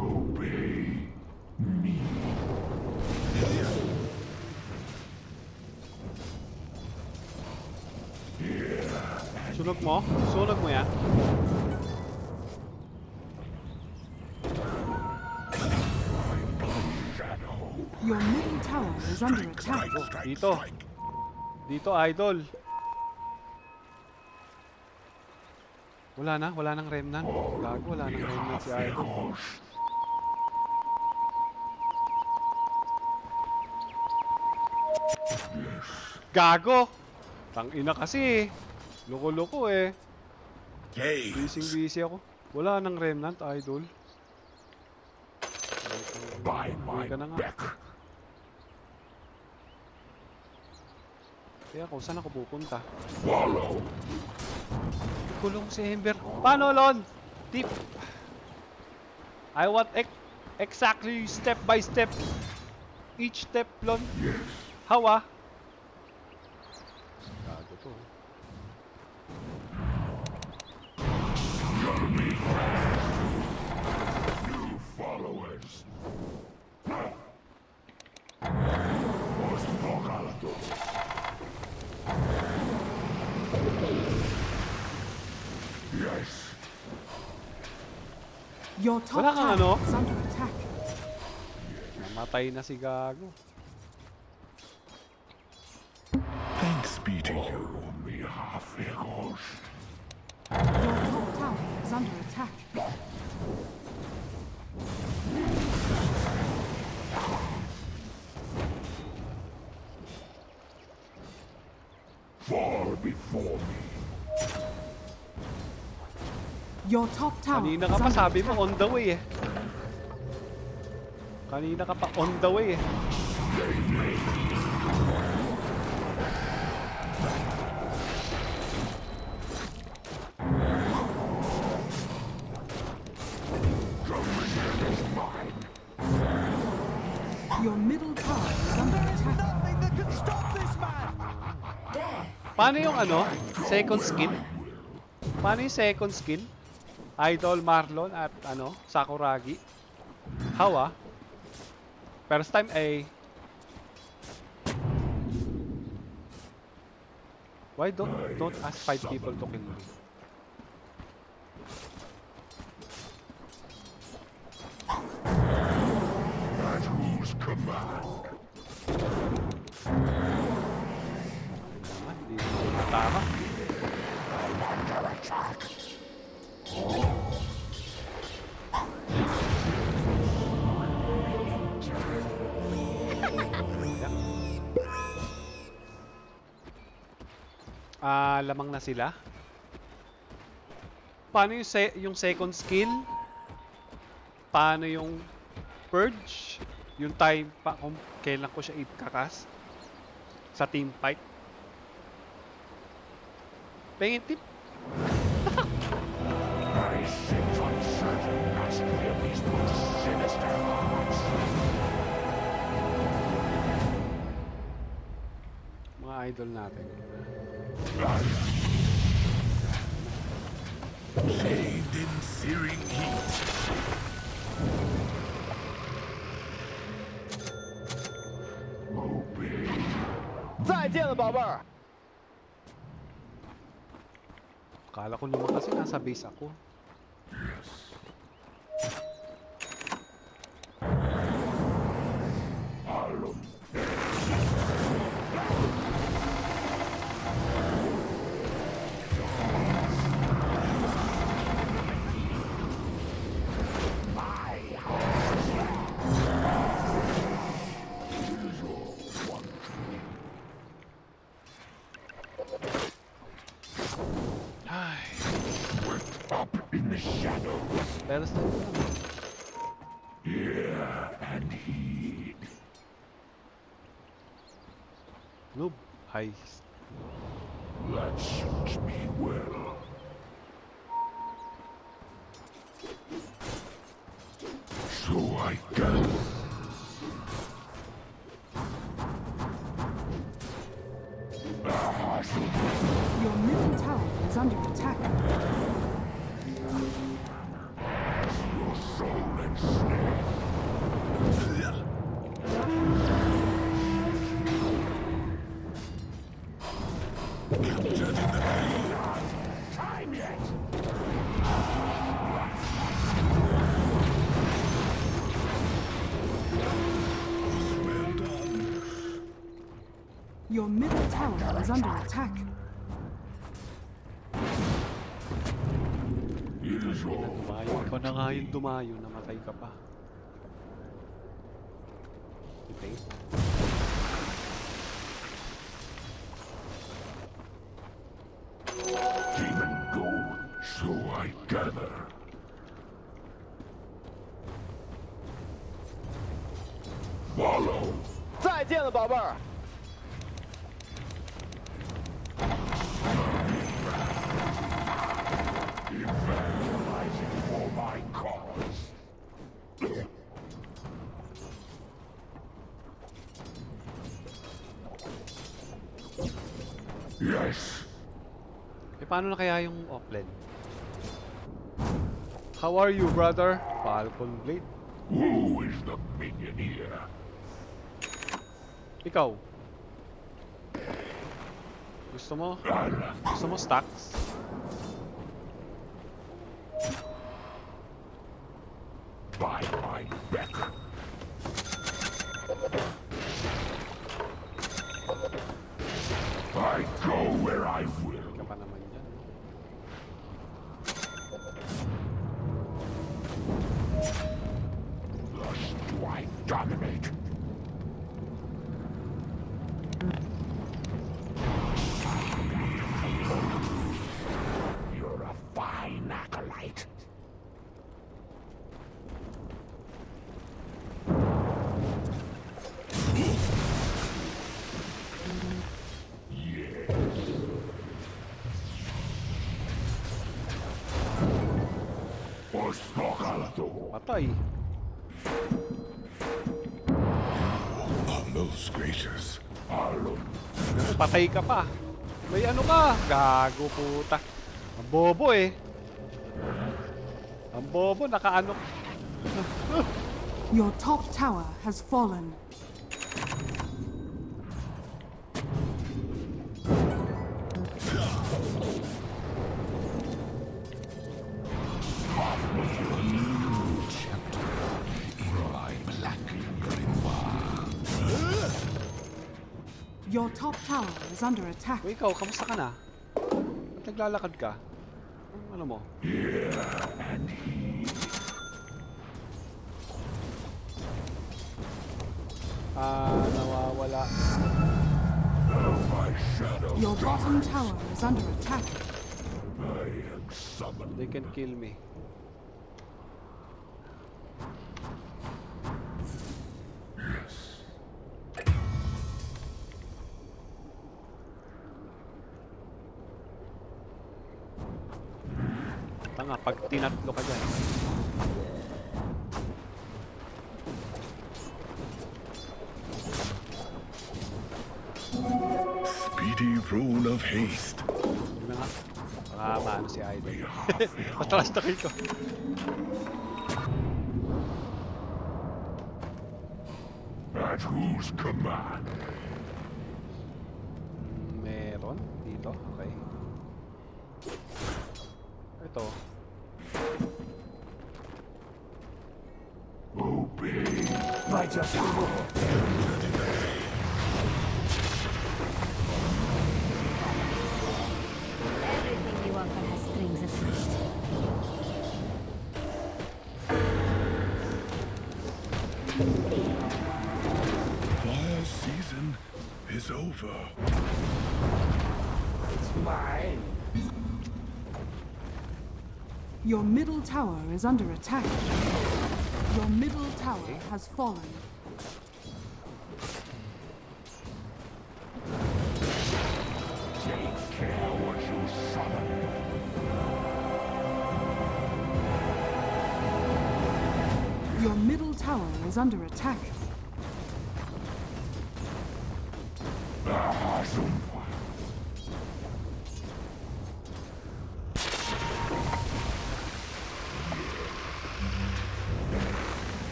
Obey me. Here. Sunog mo? Sunog mo yan? Your middle tower is under attack. Dito. Dito, idol. Wala na, wala nang remnant. Gago, wala nang remnant si idol. Gago! Tang ina kasi eh. Loko-loko eh. Busy busy ako. Wala nang remnant, idol. By my ka na nga. beck. Kaya ako, saan ako pupunta? Follow. Kulong si Ember. Paano, Lon? Tip. I want ex exactly step by step. Each step, Lon. How, ah? Gago to. Followers. Os Nogalto. Yes. Your top Wala kang ano? tower is under attack. Namatay na si Gago. Thanks be to you, me half-eagles. Your top tower is under attack. Your top tower Kanina ka pa sabi mo on the way eh. Kanina ka pa on the way eh. Your middle tower is under attack. Nothing that can stop this man! Paano yung ano? Second skin? Paano yung second skin? Idol Marlon at ano? Sakuragi? How ah? First time ay... Why don't don't ask five people to kill me? Ah, lamang na sila. Paano yung, se- yung second skill? Paano yung purge? Yung time pa kung kailan ko siya ikakas? Sa team fight? Pengin tip? I. Mga idol natin. Bathed in searing heat. 再见了，宝贝儿。 Akala ko naman kasi nasa base ako. Ay, Heist. That suits me well. So I go. Your middle tower is under attack. It is all Dumayo. Ikaw na nga yung dumayo. Namatay ka pa. Okay. demon gold, so I gather. Follow. 再见了，宝贝儿。 Paano na kaya yung offline? How are you, brother? Falcon Blade. Who is the minion here? Ikaw. Gusto mo? Gusto mo stacks? By my beck. I go where I will. Are most gracious. Alon. Patay ka pa. May ano ka? Gago puta. Ang bobo eh. Ang bobo, nakaano. Your top tower has fallen. Is under attack. O ikaw, kamusta ka na? Ba't naglalakad ka? Ano mo? Ah, nawawala. Your bottom tower is under attack. I am summoned. They can kill me. pinatlo ka dyan. Speedy rule of haste. Yun na nga. Mahaba na si Aiden. Matalas na kill. Is over. Your middle tower is under attack. Your middle tower has fallen. Take care what you summon. Your middle tower is under attack.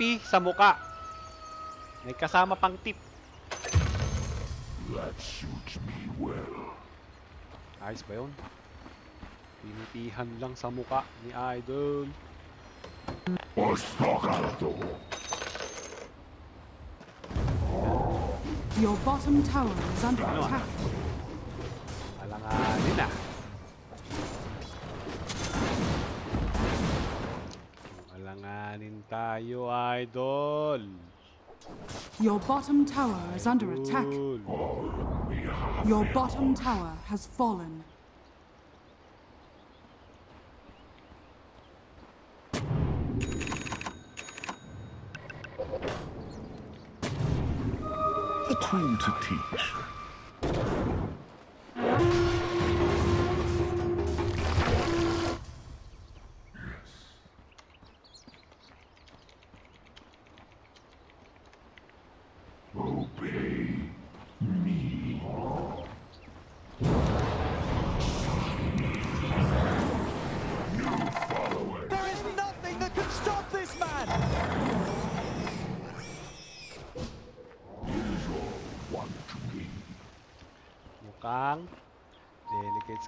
TP sa muka. May kasama pang tip. That suits me well. Ayos ba yun? Pinitihan lang sa muka ni Idol. Ostokalto. Your bottom tower is under Ano, attack. Alanganin na. Alanganin tayo, Idol. Your bottom tower is under attack. Idol. Your bottom tower has fallen. A tool to teach.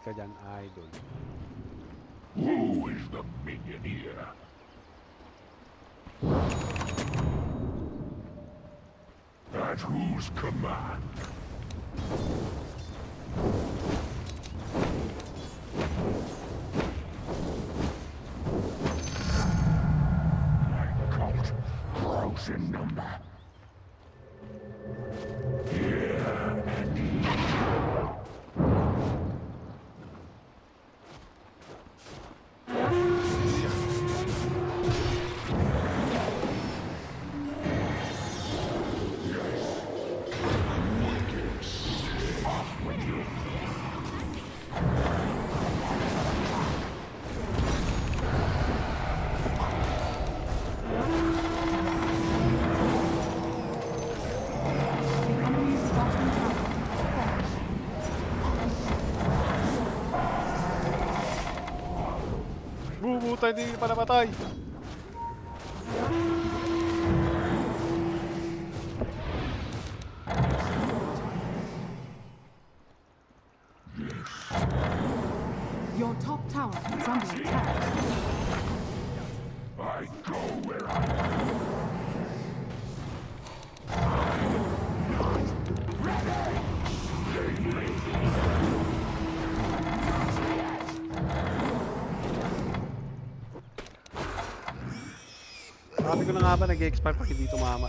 Ka dyan, Idol. Who is the minion here? At whose command? My cult grows in number. Bumutay, hindi pa namatay. mahaba, nag-expire pa dito mama.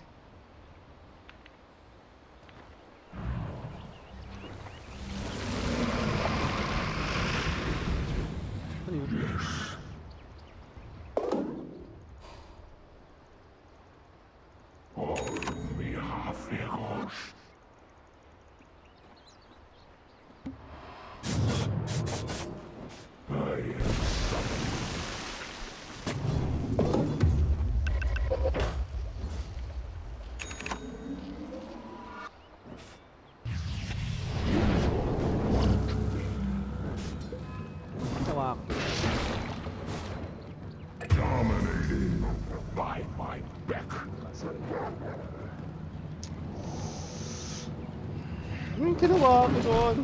응, 계속 와, 계속.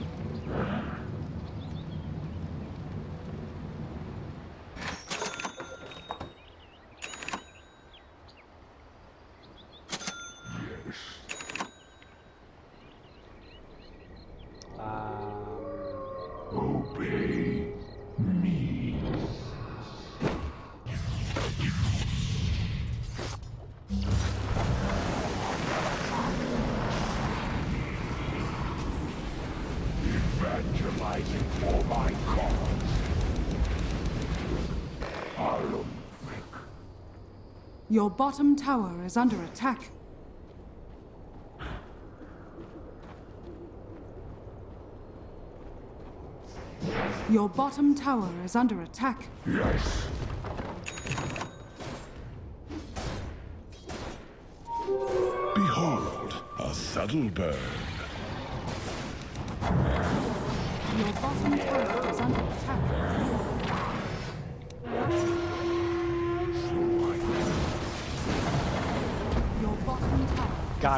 Your bottom tower is under attack. Your bottom tower is under attack. Yes. Behold, a subtle bird. Your bottom tower is under attack.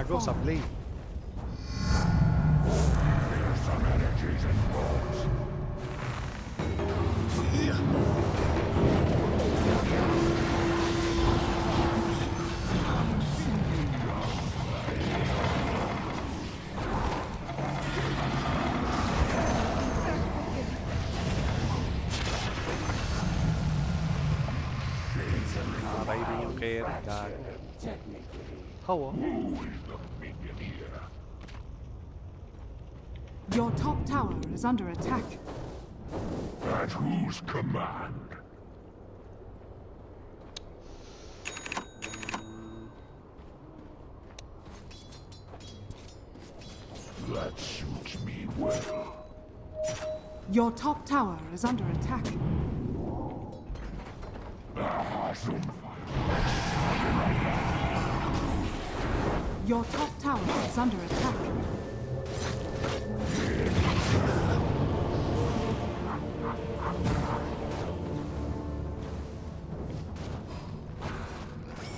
Tower. has Gago, top tower is under attack. At whose command? That suits me well. Your top tower is under attack. Your top tower is under attack.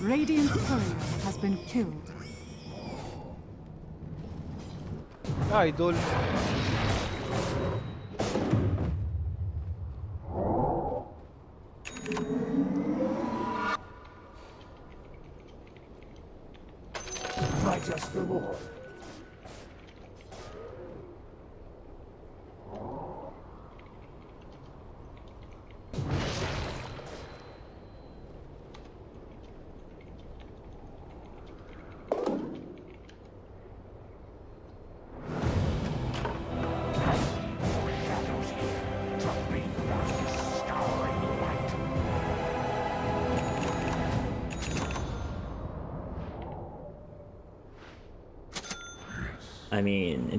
Radiant's courier has been killed. Ah, idol. Righteous the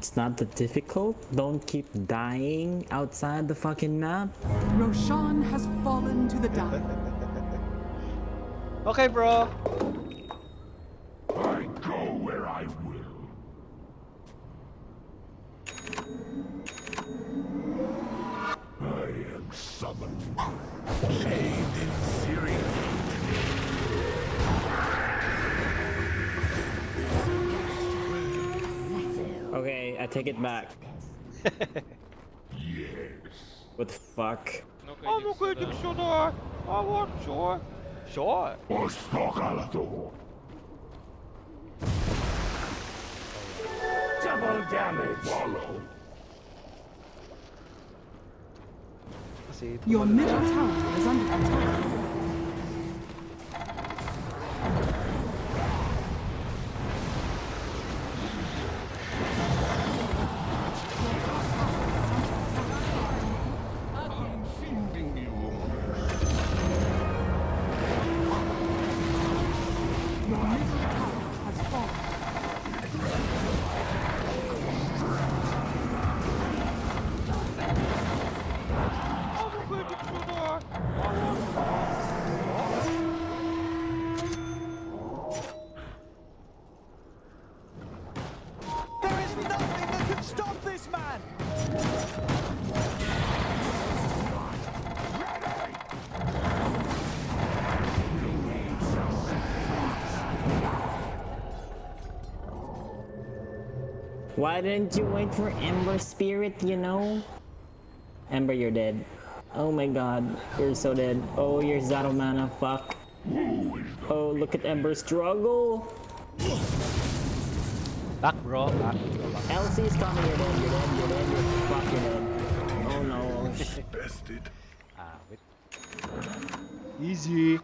it's not that difficult. Don't keep dying outside the fucking map. Roshan has fallen to the Dire. Okay, bro. Take it back. Yes. What the fuck? Ano kritik sure. I want sure. Sure. Ostokalato. Double damage. Follow. Your middle tower is under attack. Why didn't you wait for Ember Spirit, you know? Ember, you're dead. Oh my god, you're so dead. Oh, you're Zero mana, fuck. Oh, look at Ember struggle! Back, bro. Back. LC's coming, you're dead, you're dead, you're dead, you're fuck, you're dead. Oh no. Bested. Ah, wait. Easy.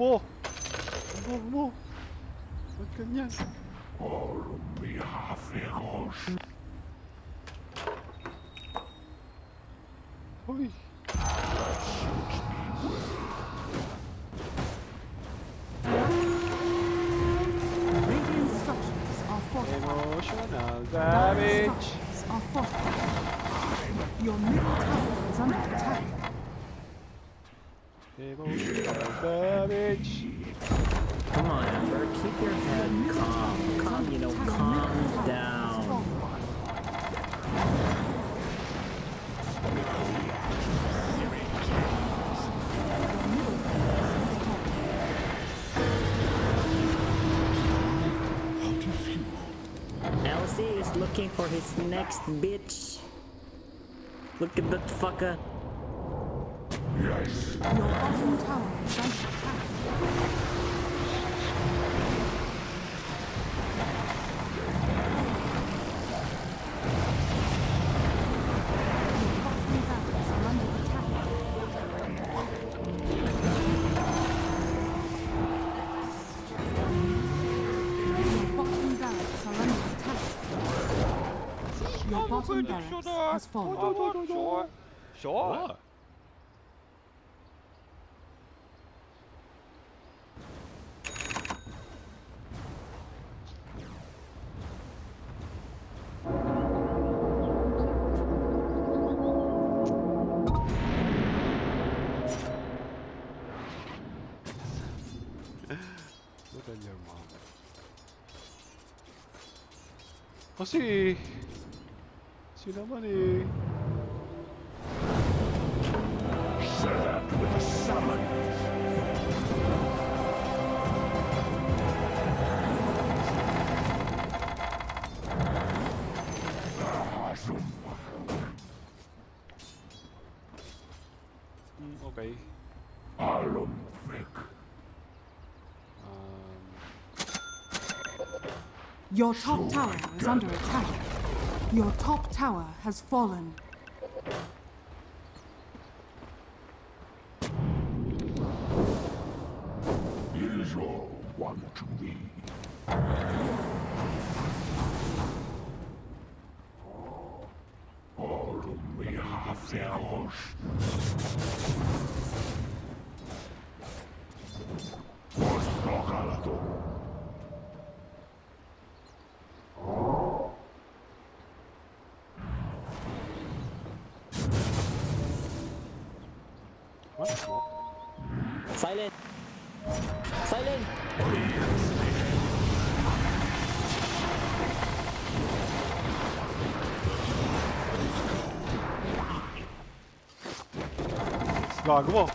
mouvement Le mouvement Macanian Olbia féroce Oui. Damage! Come on, Ember, keep your head calm. Calm, you know, calm down. LC is looking for his next bitch. Look at that fucker. Yes. Your bottom tower barracks has fallen. Sure. Sure. What? Look at your mom. Kasi... Eh. Served with a okay. Your top tower is under attack. Your top tower has fallen. What the smoke? Silent! Silent! Slag på!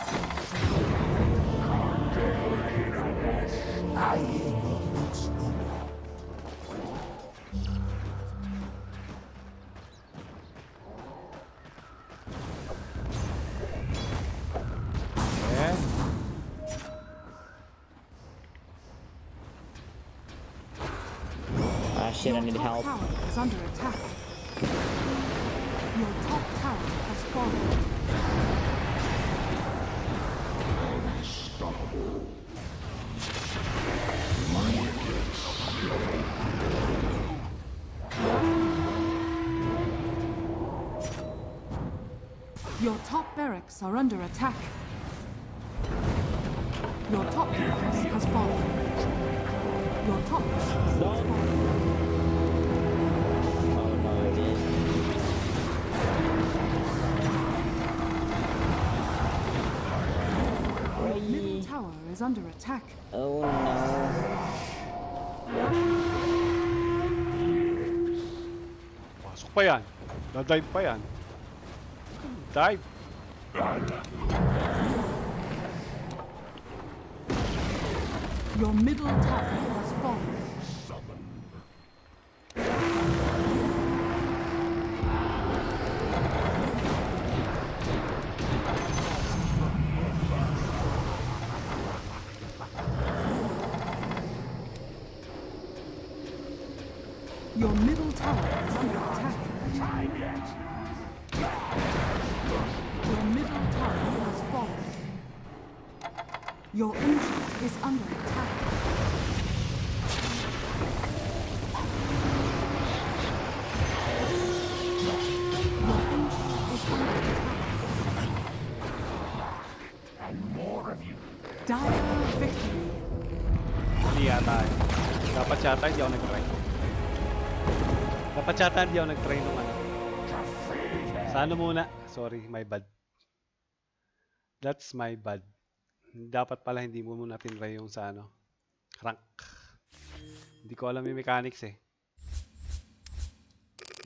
Barracks are under attack. Your top barracks has fallen. Your top barracks has fallen. Middle tower is under attack. Oh no. Pasok pa yan. Dadive pa yan. Dive! Your middle tower Dapat yata hindi ako nag-try nung ano. Sa ano muna? Sorry, my bad. That's my bad. Dapat pala hindi mo muna tinry yung sa ano. Rank. Hindi ko alam yung mechanics eh.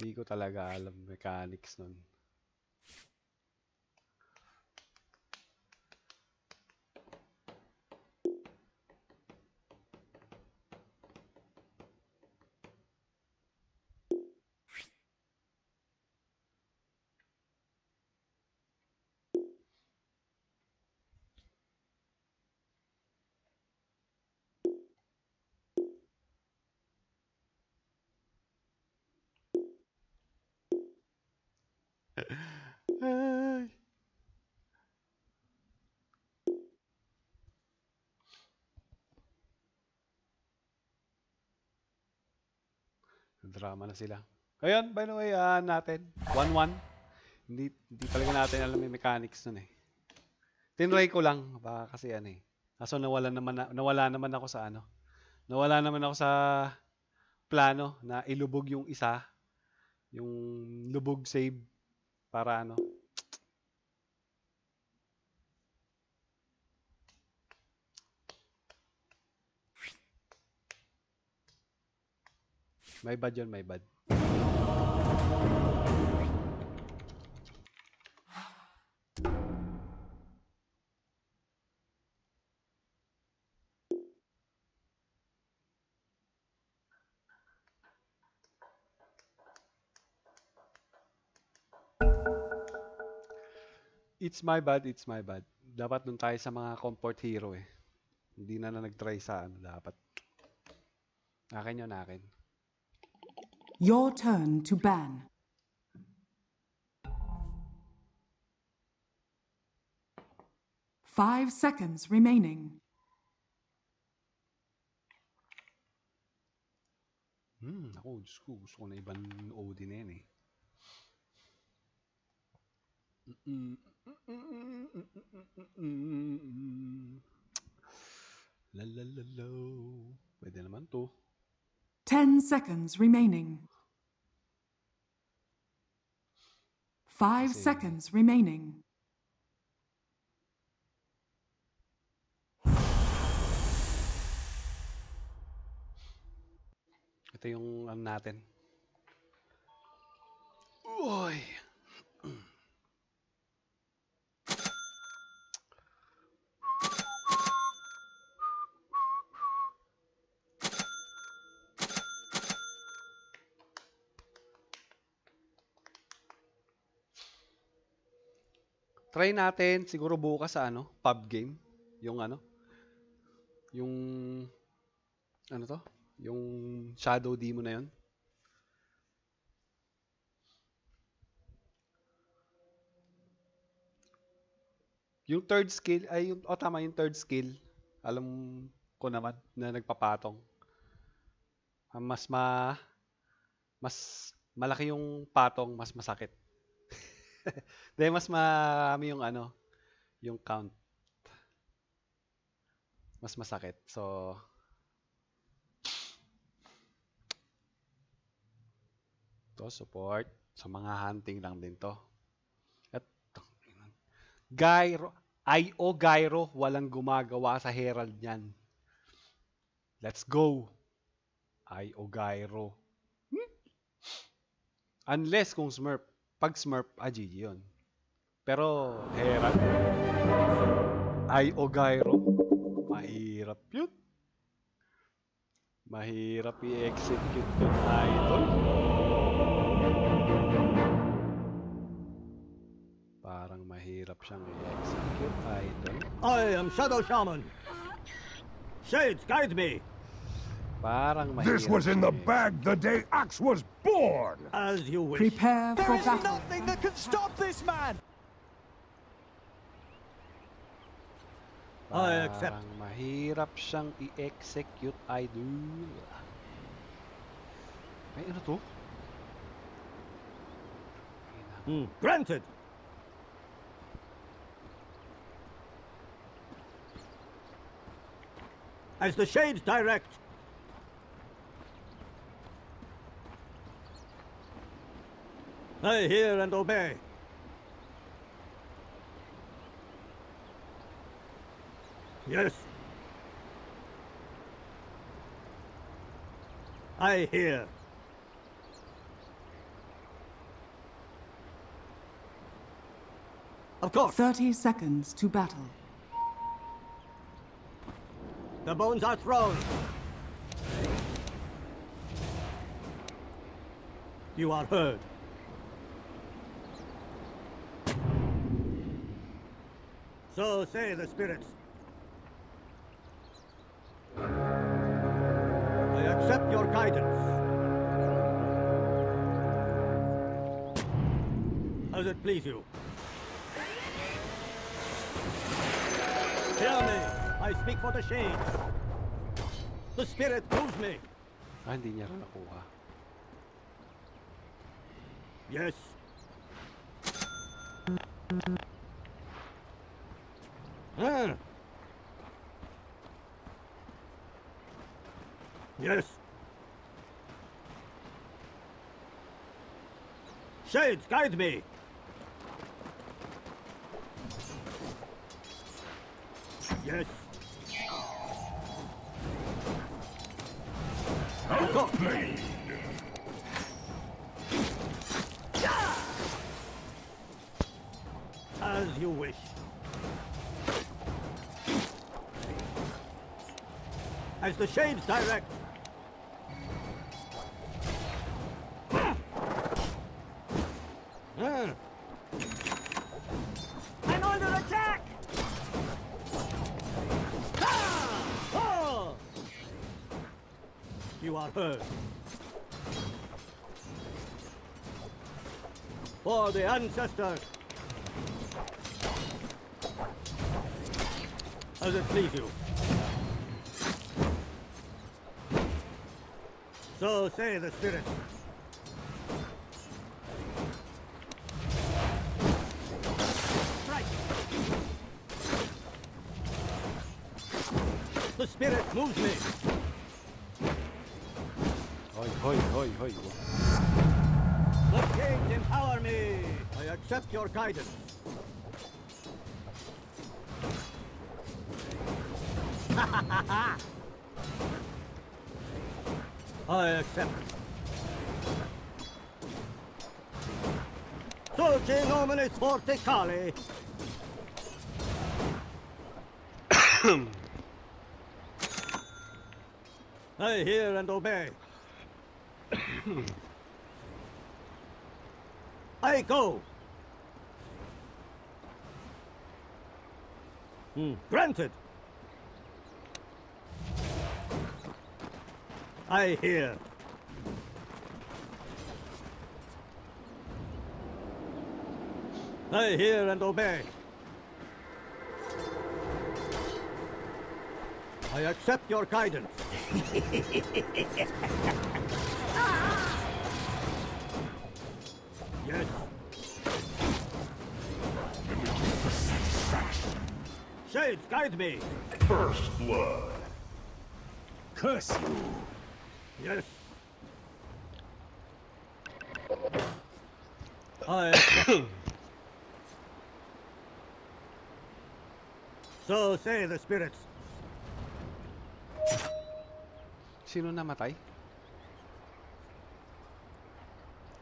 Hindi ko talaga alam mechanics nun. Drama na sila. Ayun, by the way, ah, natin. 1-1. Hindi, hindi talaga natin alam yung mechanics nun eh. Tinry ko lang. Baka kasi ano eh. Kaso nawala naman, na, nawala naman ako sa ano. Nawala naman ako sa plano na ilubog yung isa. Yung lubog save para ano. May bad yun, may bad. It's my bad, it's my bad. Dapat dun tayo sa mga comfort hero eh. Hindi na na nag-try sa ano dapat. Akin yun, akin. Your turn to ban. Five seconds remaining. Hmm, ako, gusto ko na ibang na yan eh. La la la la. Pwede naman to. Ten seconds remaining. Five seconds remaining. Ito yung ano natin. Uy! Try natin siguro bukas sa ano, pub game, yung ano, yung ano to? Yung shadow demon na yun. Yung third skill, ay yung, oh tama, yung third skill, alam ko naman na nagpapatong. Ah, Mas ma, mas malaki yung patong, mas masakit. Dahil mas marami yung ano, yung count. Mas masakit. So, to support sa mga hunting lang din to. At Gyro, IO Gyro, walang gumagawa sa Herald niyan. Let's go. IO Gyro. Hmm? Unless kung Smurf. Pag Smurf, ah, GG yun. Pero Herald, IO Gyro, mahirap yun. Mahirap i-execute yun, idol. Parang mahirap siyang i-execute, idol. I am Shadow Shaman. Shades, guide me. Parang This was in the bag the day Axe was born! As you wish. Prepare for battle. There is nothing that can stop this man! I accept. Parang mahirap siyang i-execute, idol. Ay, ano to? Hmm. Granted. As the shades direct. I hear and obey. Yes. I hear. Of course. 30 seconds to battle. The bones are thrown. You are heard. So say the spirits. I accept your guidance. As it please you. Hear me. I speak for the shades. The spirit moves me. Ah, hindi niya nakuha. Yes. Ah. Yes. Shades, guide me. Yes. Go. As you wish. The shades direct. I'm under attack! Oh! You are heard. For the ancestors. As it please you. So say the spirit. Right. The spirit moves me. Hoy, hoy, hoy, hoy. The kings empower me. I accept your guidance. Dulce nominis forte cali. I hear and obey. I go. Hmm. Granted. I hear. I hear and obey. I accept your guidance. yes. Shades, guide me. First blood. Curse you! Yes. I. so say the spirits. Sino namatay?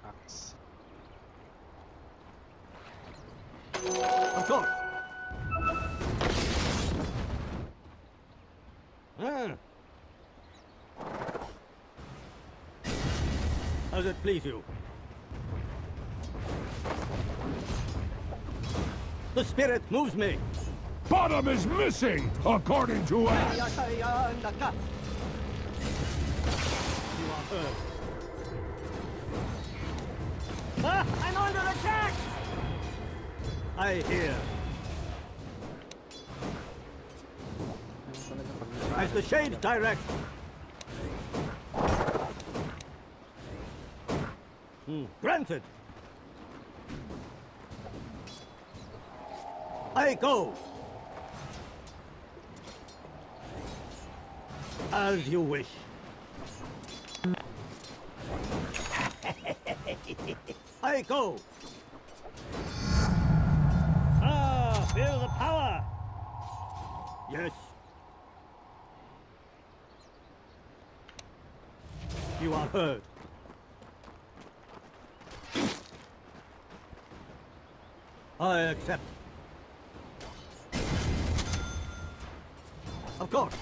Axe. Of course. Ah. As it please you. The spirit moves me. Bottom is missing, according to us! I'm under attack! I hear. As the shades direct. Hmm, granted. I go. As you wish. I go. Ah, feel the power. Yes. You are heard. I accept. Of course.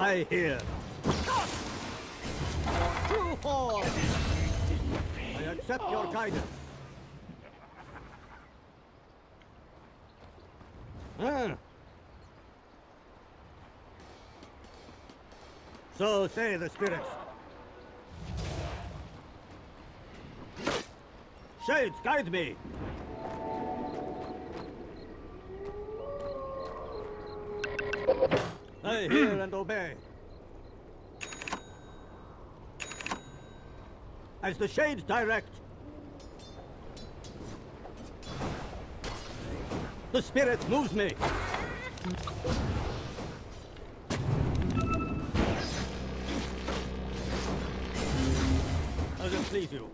I hear. True form. I accept your guidance. Ah. So say the spirits. Shades, guide me. I hear and obey. As the shades direct. The spirit moves me. As it please you.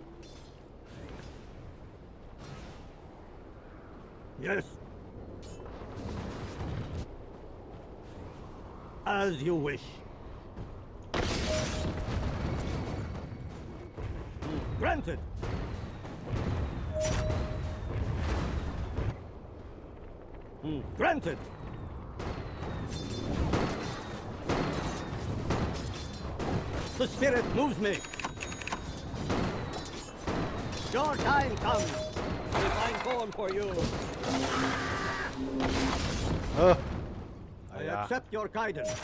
Moves me. Your time comes. We find corn for you. Ah. I Ayan. accept your guidance.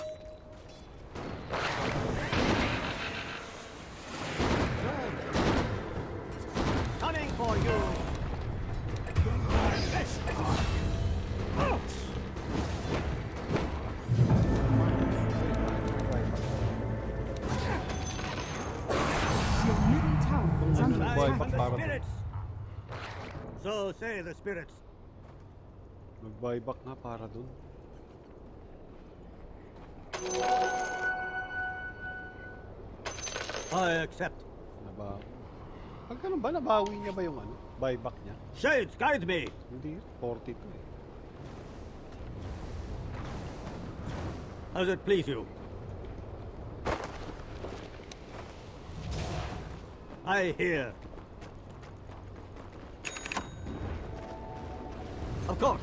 The spirits. Mag-buyback nga para dun. I accept. Nabawi. Pag ganun ba, nabawi niya ba yung ano? Buyback niya? Shades, guide me. Hindi, 42 eh. As it please you. I hear. Of course.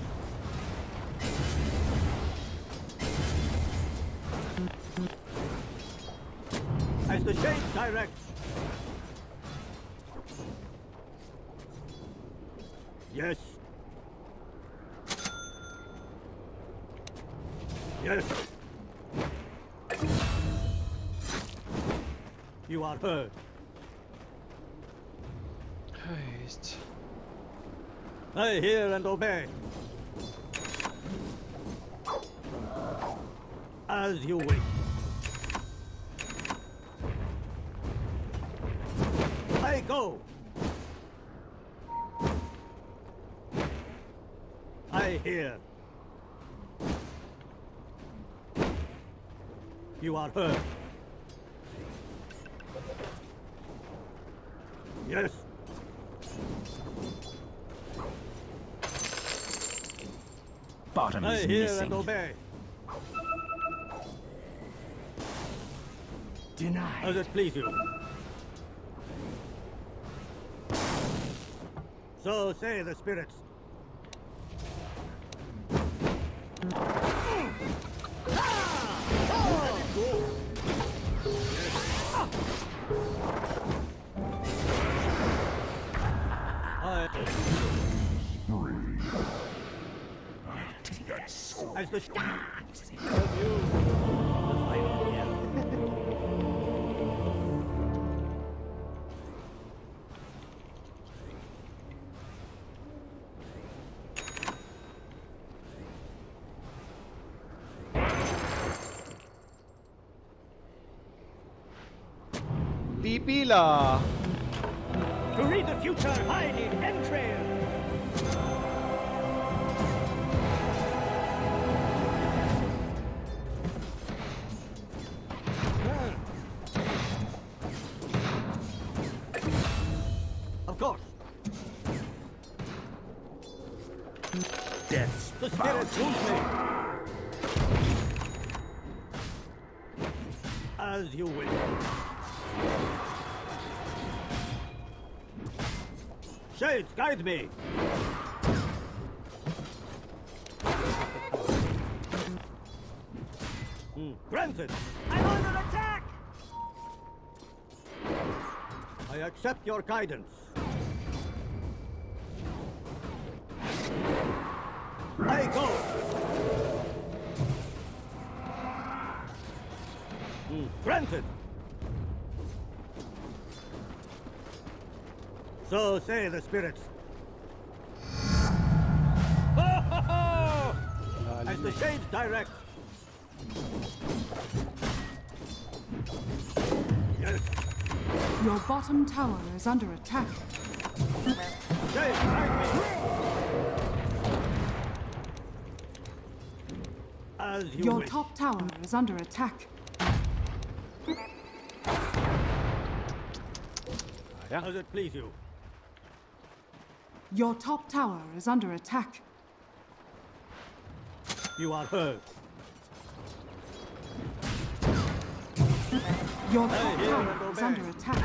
As the shade directs. Yes. Yes. You are heard. I hear and obey. As you wish. I go. I hear. You are heard. Yes. Bottom I is hear missing. and obey. Denied. As it please you. So say the spirits. as the stars. TP la. To read the future, hide in entrails. Guide me. Hmm, Granted. I'm under attack. I accept your guidance. I go. Hmm, Granted. So say the spirits. Direct. Your bottom tower is under attack. shades guide me. As you Your wish. top tower is under attack. Ayan. As it please you. Your top tower is under attack. You are heard. Your top hear and tower is under attack.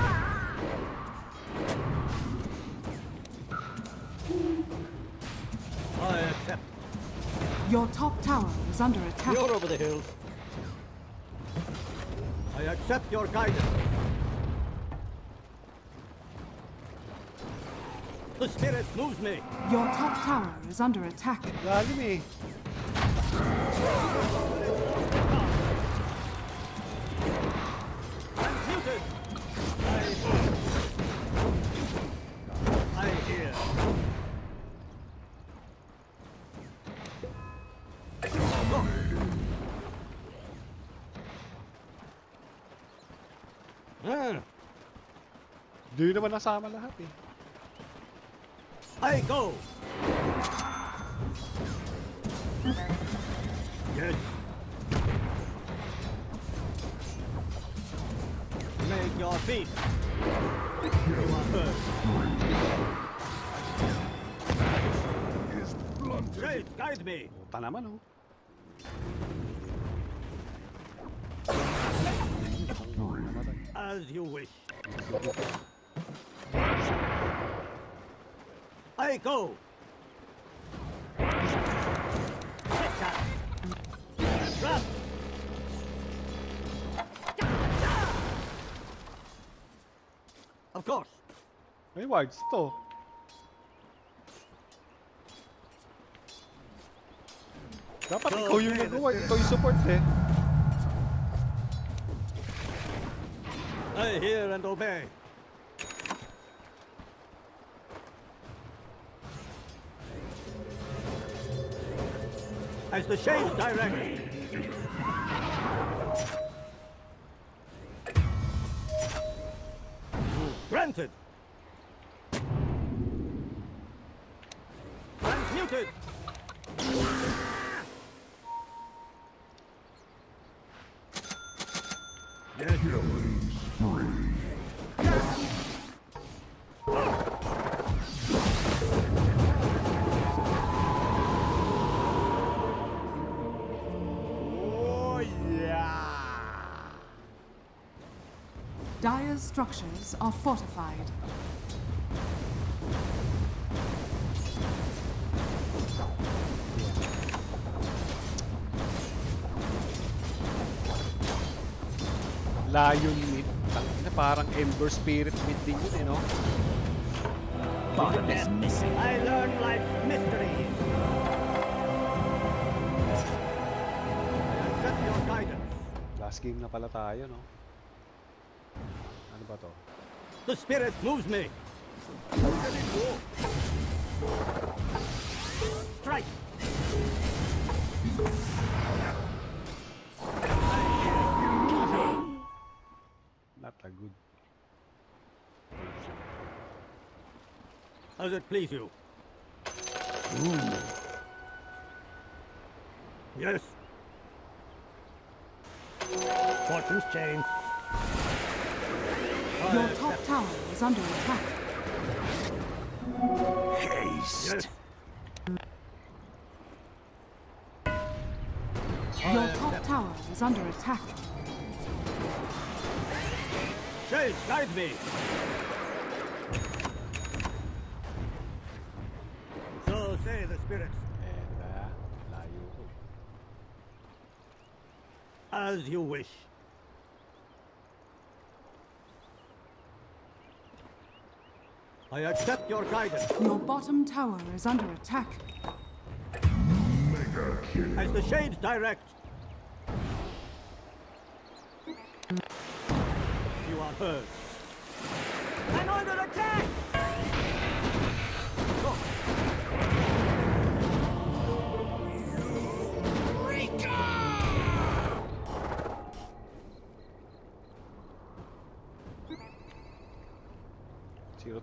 I accept. Your top tower is under attack. You're over the hills. I accept your guidance. The spirit moves me. Your top tower is under attack. Lalim Di naman nasama lahat eh. I go. Yes. Make your peace. You are heard. Is guide me. Oh. As you wish. I go. May wards to. Dapat So, ikaw yung okay, nagawa, that's ikaw yung support eh. I hear and obey. As the shades direct. Granted. Transmuted. Yes. Killing spree. Oh yeah. Dire's structures are fortified. Lion Mid. Tangina, parang Ember Spirit Mid din yun eh, no? Bottom is missing. I learn life's mysteries. I accept your guidance. Last game na pala tayo, no? Ano ba to? The spirit moves me. Strike. As it please you. Yes. Fortune's change. Your top tower is under attack. Yes. Your top tower is under attack. Change, guide me. So say the spirits. And, ah, layo ko. As you wish. I accept your guidance. Your bottom tower is under attack. Mega kill. As the shades direct. You are heard. I'm under attack!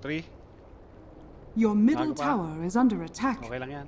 Three. Your middle tower is under attack. Okay lang yan.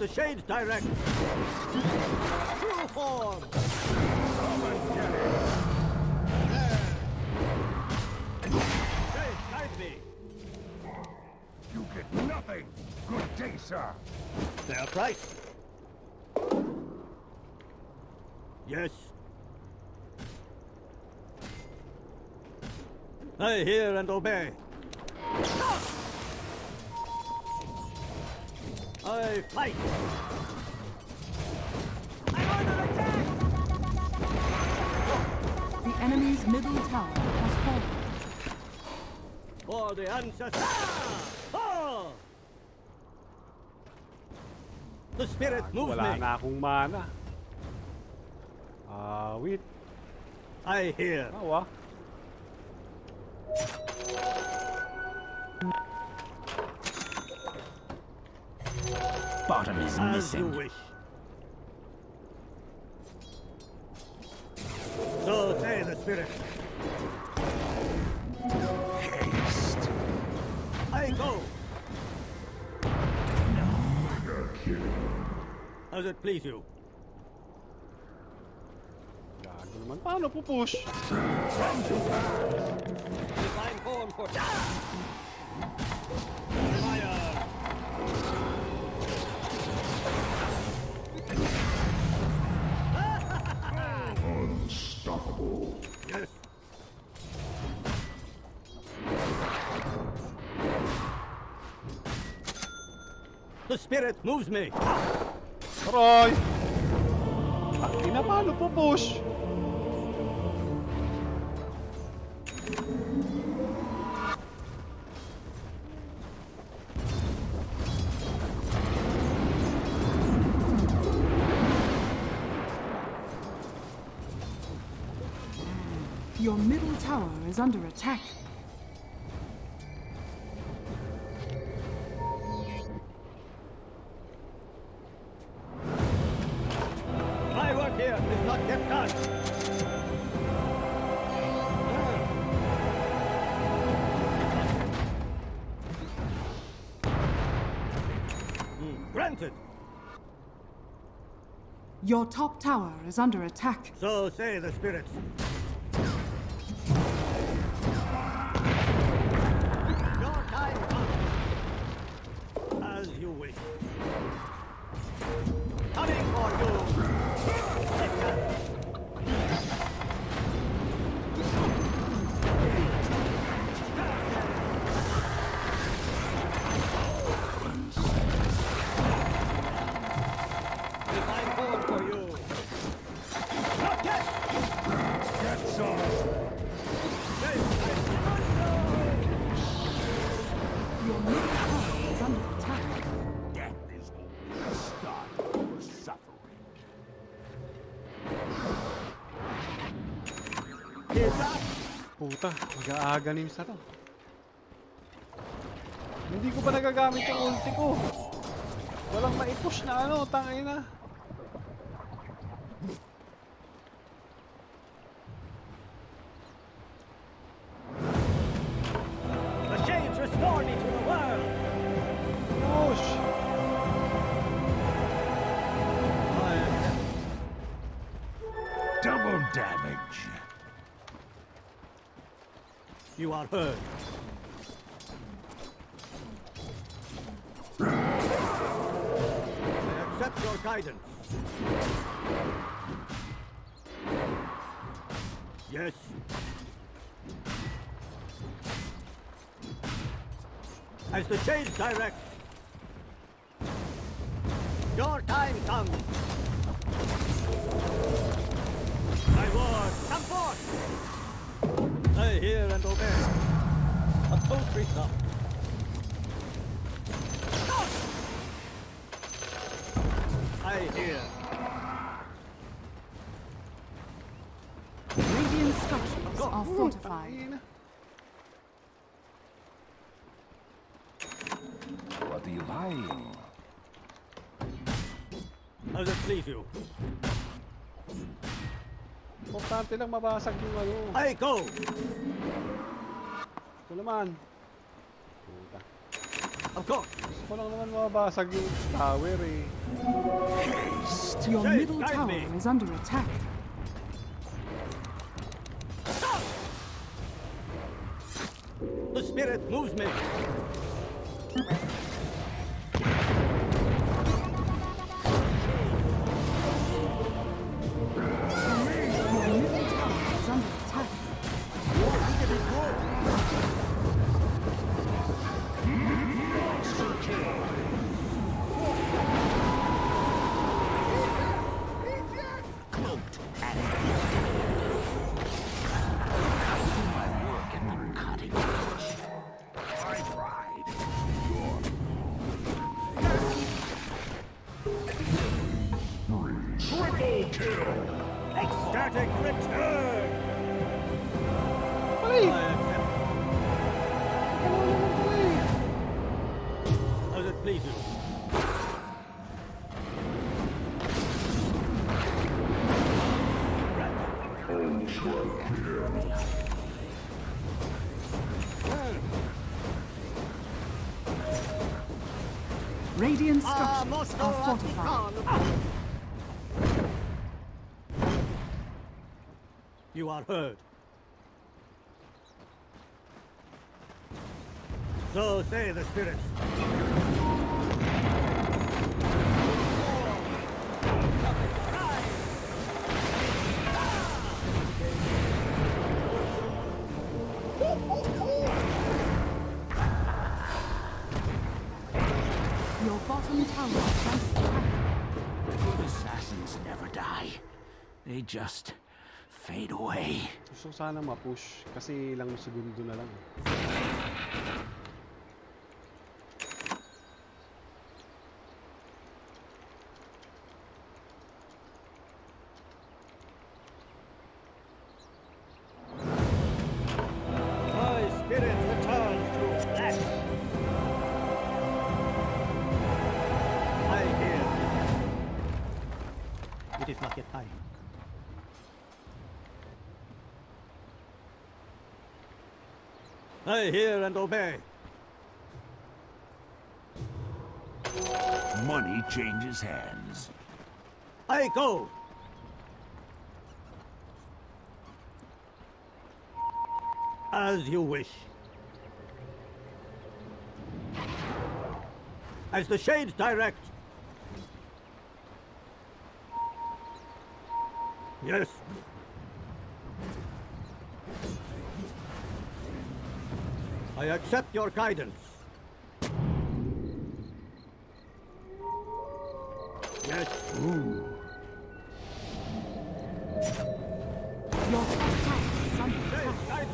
The shades direct. True form. Shades, guide me. You get nothing. Good day, sir. Fair price. Yes. I hear and obey. Ah! I fight. I'm under attack. The enemy's middle tower has fallen. For the ancestors. Ah! The spirit moves Wala me. na akong mana. Ah, wait. I hear. Awa. Bottom is As you missing. wish. So say the spirit. Haste. I go. Mega kill. As it please you. Gago naman. Paano po push? Divine form for The spirit moves me. Aroy! Ina, paano po push? Is under attack. My work here is not yet done. Hmm, Granted. Your top tower is under attack. So say the spirits. Mag-aaga na yung. Hindi ko pa nagagamit yung ulti ko. Walang maipush na ano, tangay na. Are heard. I accept your guidance. Yes. As the shades direct. Your time comes. My word, come forth! I hear and obey. A poultry stop. I hear. Radiant structures are fortified. What are you buying? How does it please you? Importante lang mabasag yung ano. I go! Ito naman. Puta. Of course. Gusto ko lang naman mabasag yung tower eh. Your middle tower is under attack. The spirit moves me. Heard. So say the spirits. Your bottom tower is under attack. Good assassins never die. They just away. Gusto sana ma-push kasi ilang segundo na lang. I hear and obey. Money changes hands. I go. As you wish. As the shades direct. Yes. I accept your guidance. Yes. Your top is under attack.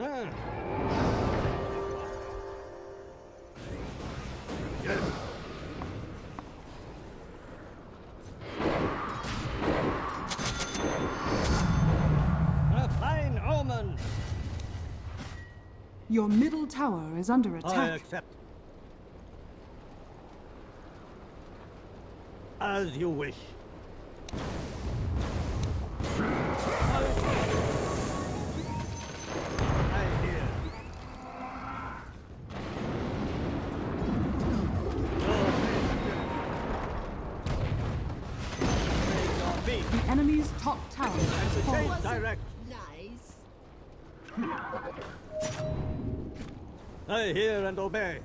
Ah. Your middle tower is under attack. I accept. As you wish. Hear and obey.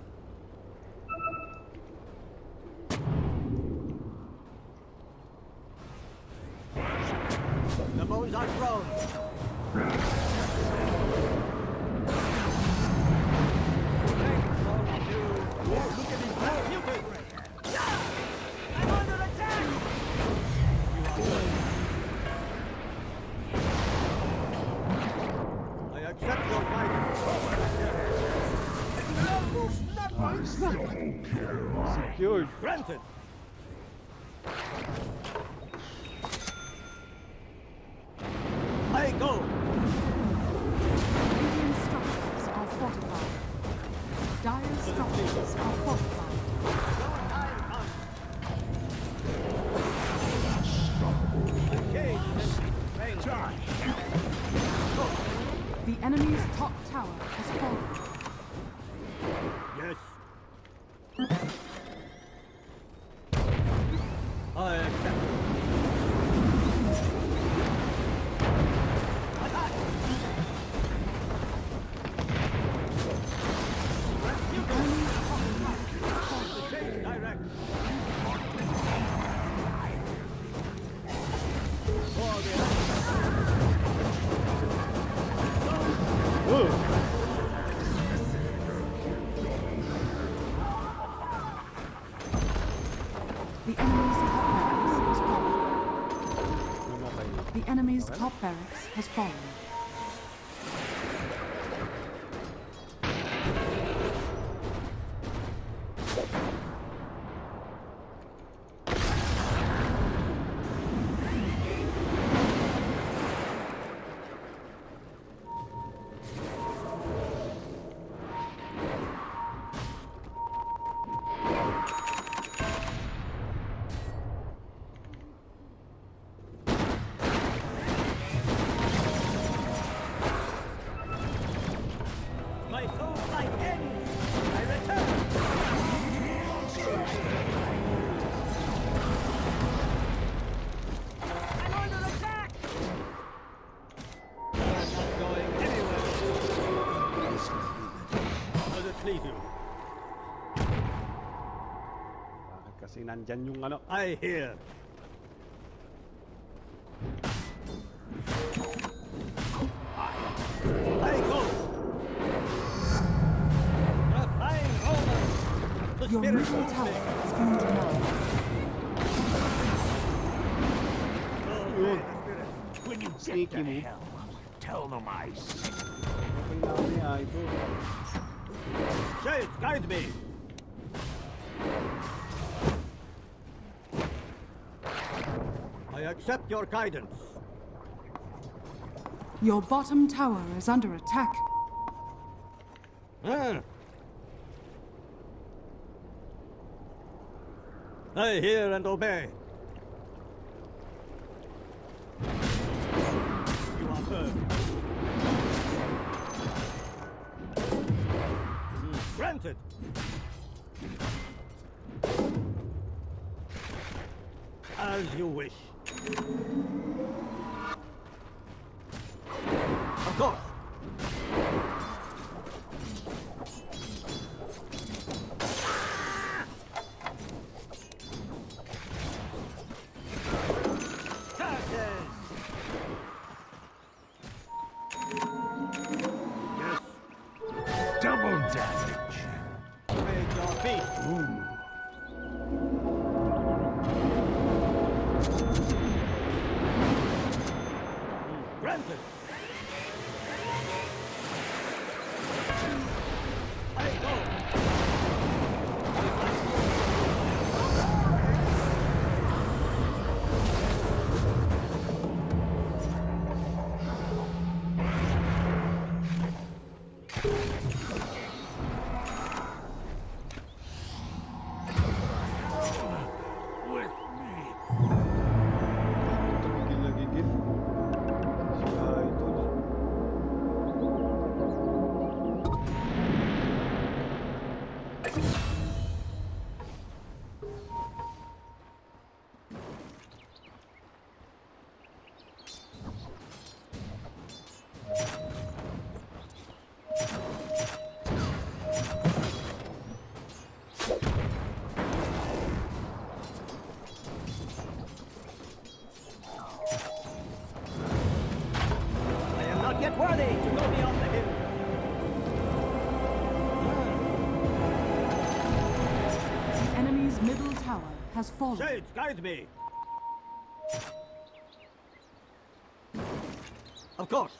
Top barracks has fallen. dành yung ano I hear Your middle tower is going to mine. When you get to hell, tell them I said. Accept your guidance. Your bottom tower is under attack. Ah. I hear and obey. You are heard. Hmm, Granted. As you wish. Thank you. Has fallen. Shades, guide me. Of course.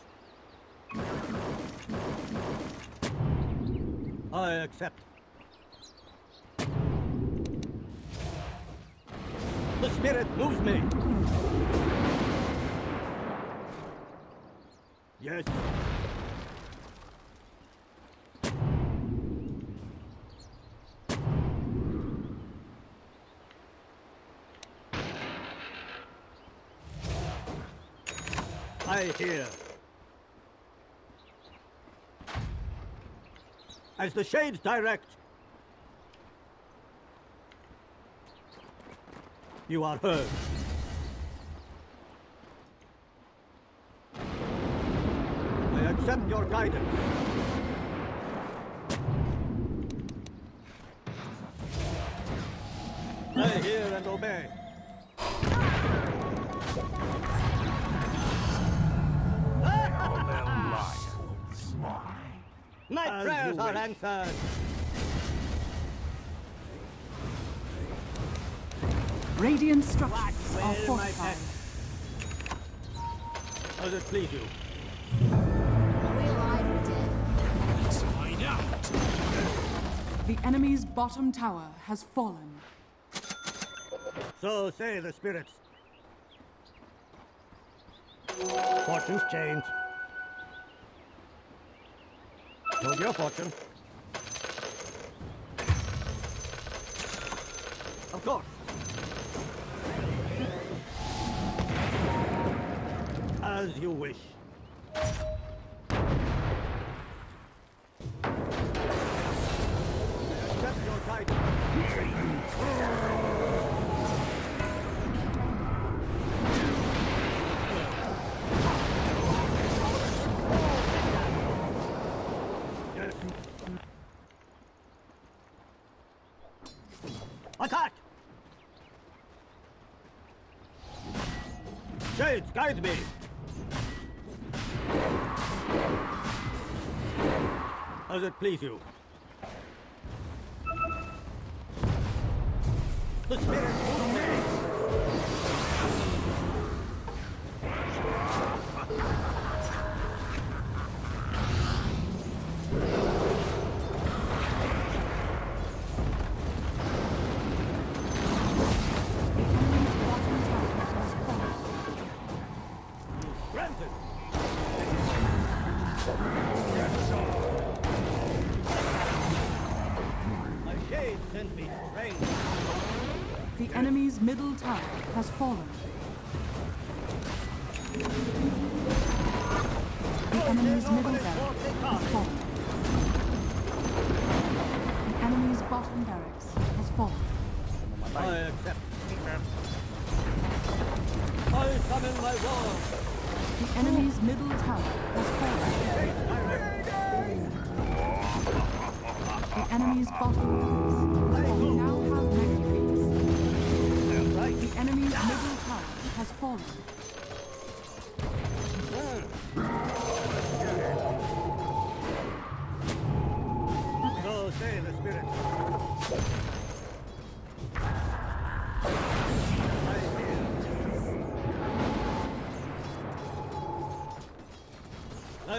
I accept. The spirit moves me. Yes. Hear. As the shades direct. You are heard. I accept your guidance. I hear and obey. Prayers you are wish. answered. Radiant structures Well, are fortified. Does it please you? Are we alive or dead? Let's find out. The enemy's bottom tower has fallen. So say the spirits. Fortunes change. Told your fortune. Shades, guide me! Does it please you? The spirit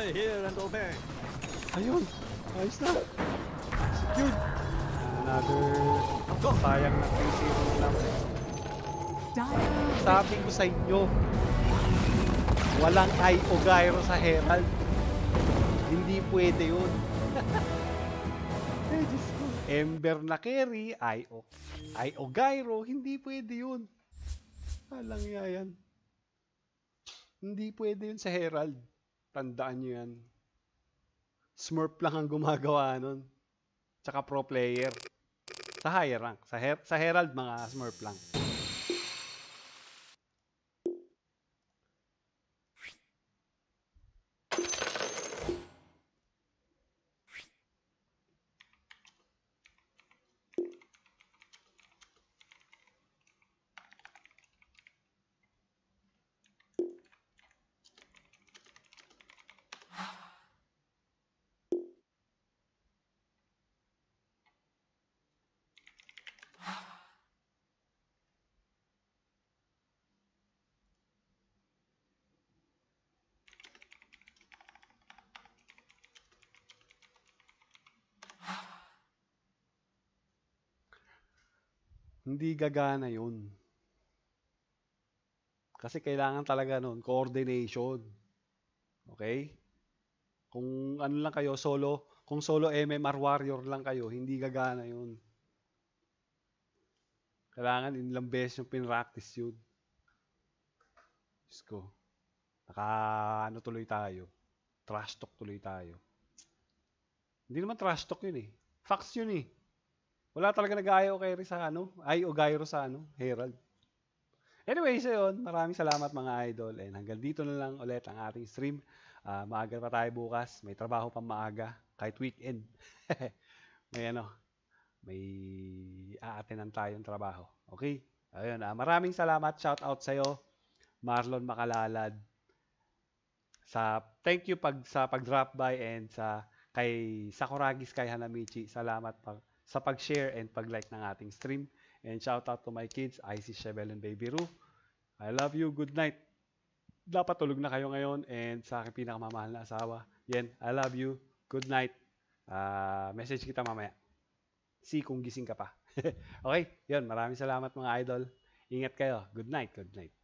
I hear and obey. Ayun. Ayos na. Yun. Another... Sayang na 3-0 na lang. Sabi ko sa inyo, walang Ai o Gyro sa Herald. Hindi pwede yun. Ember na carry, Ai o, Ai o Gyro, hindi pwede yun. Walang yan. Hindi pwede yun sa Herald. Tandaan nyo yan. Smurf lang ang gumagawa nun. Tsaka pro player. Sa higher rank. Sa, her sa Herald, mga Smurf lang. Hindi gagana yun. Kasi kailangan talaga nun, coordination. Okay? Kung ano lang kayo, solo, kung solo MMR warrior lang kayo, hindi gagana yun. Kailangan ilang beses yung pinractice yun. Diyos ko. Naka, ano tuloy tayo. Trash talk tuloy tayo. Hindi naman trash talk yun eh. Facts yun eh. Wala talaga nag-ayaw kay sa ano, ay o gyro sa ano, Herald. Anyway, so yun, maraming salamat mga idol. And hanggang dito na lang ulit ang ating stream. Ah, maaga pa tayo bukas. May trabaho pa maaga. Kahit weekend. may ano, may aatenan tayong trabaho. Okay? Ayun, ah, maraming salamat. Shout out sa'yo, Marlon Makalalad. Sa, thank you pag, sa pag-drop by and sa kay Sakuragi Sky Hanamichi. Salamat pag, sa pag-share and pag-like ng ating stream. And shout out to my kids, Icy Chebel and Baby Ru. I love you. Good night. Dapat tulog na kayo ngayon. And sa aking pinakamamahal na asawa, Yen, I love you. Good night. Ah, message kita mamaya. See kung gising ka pa. okay, yun. Maraming salamat mga idol. Ingat kayo. Good night. Good night.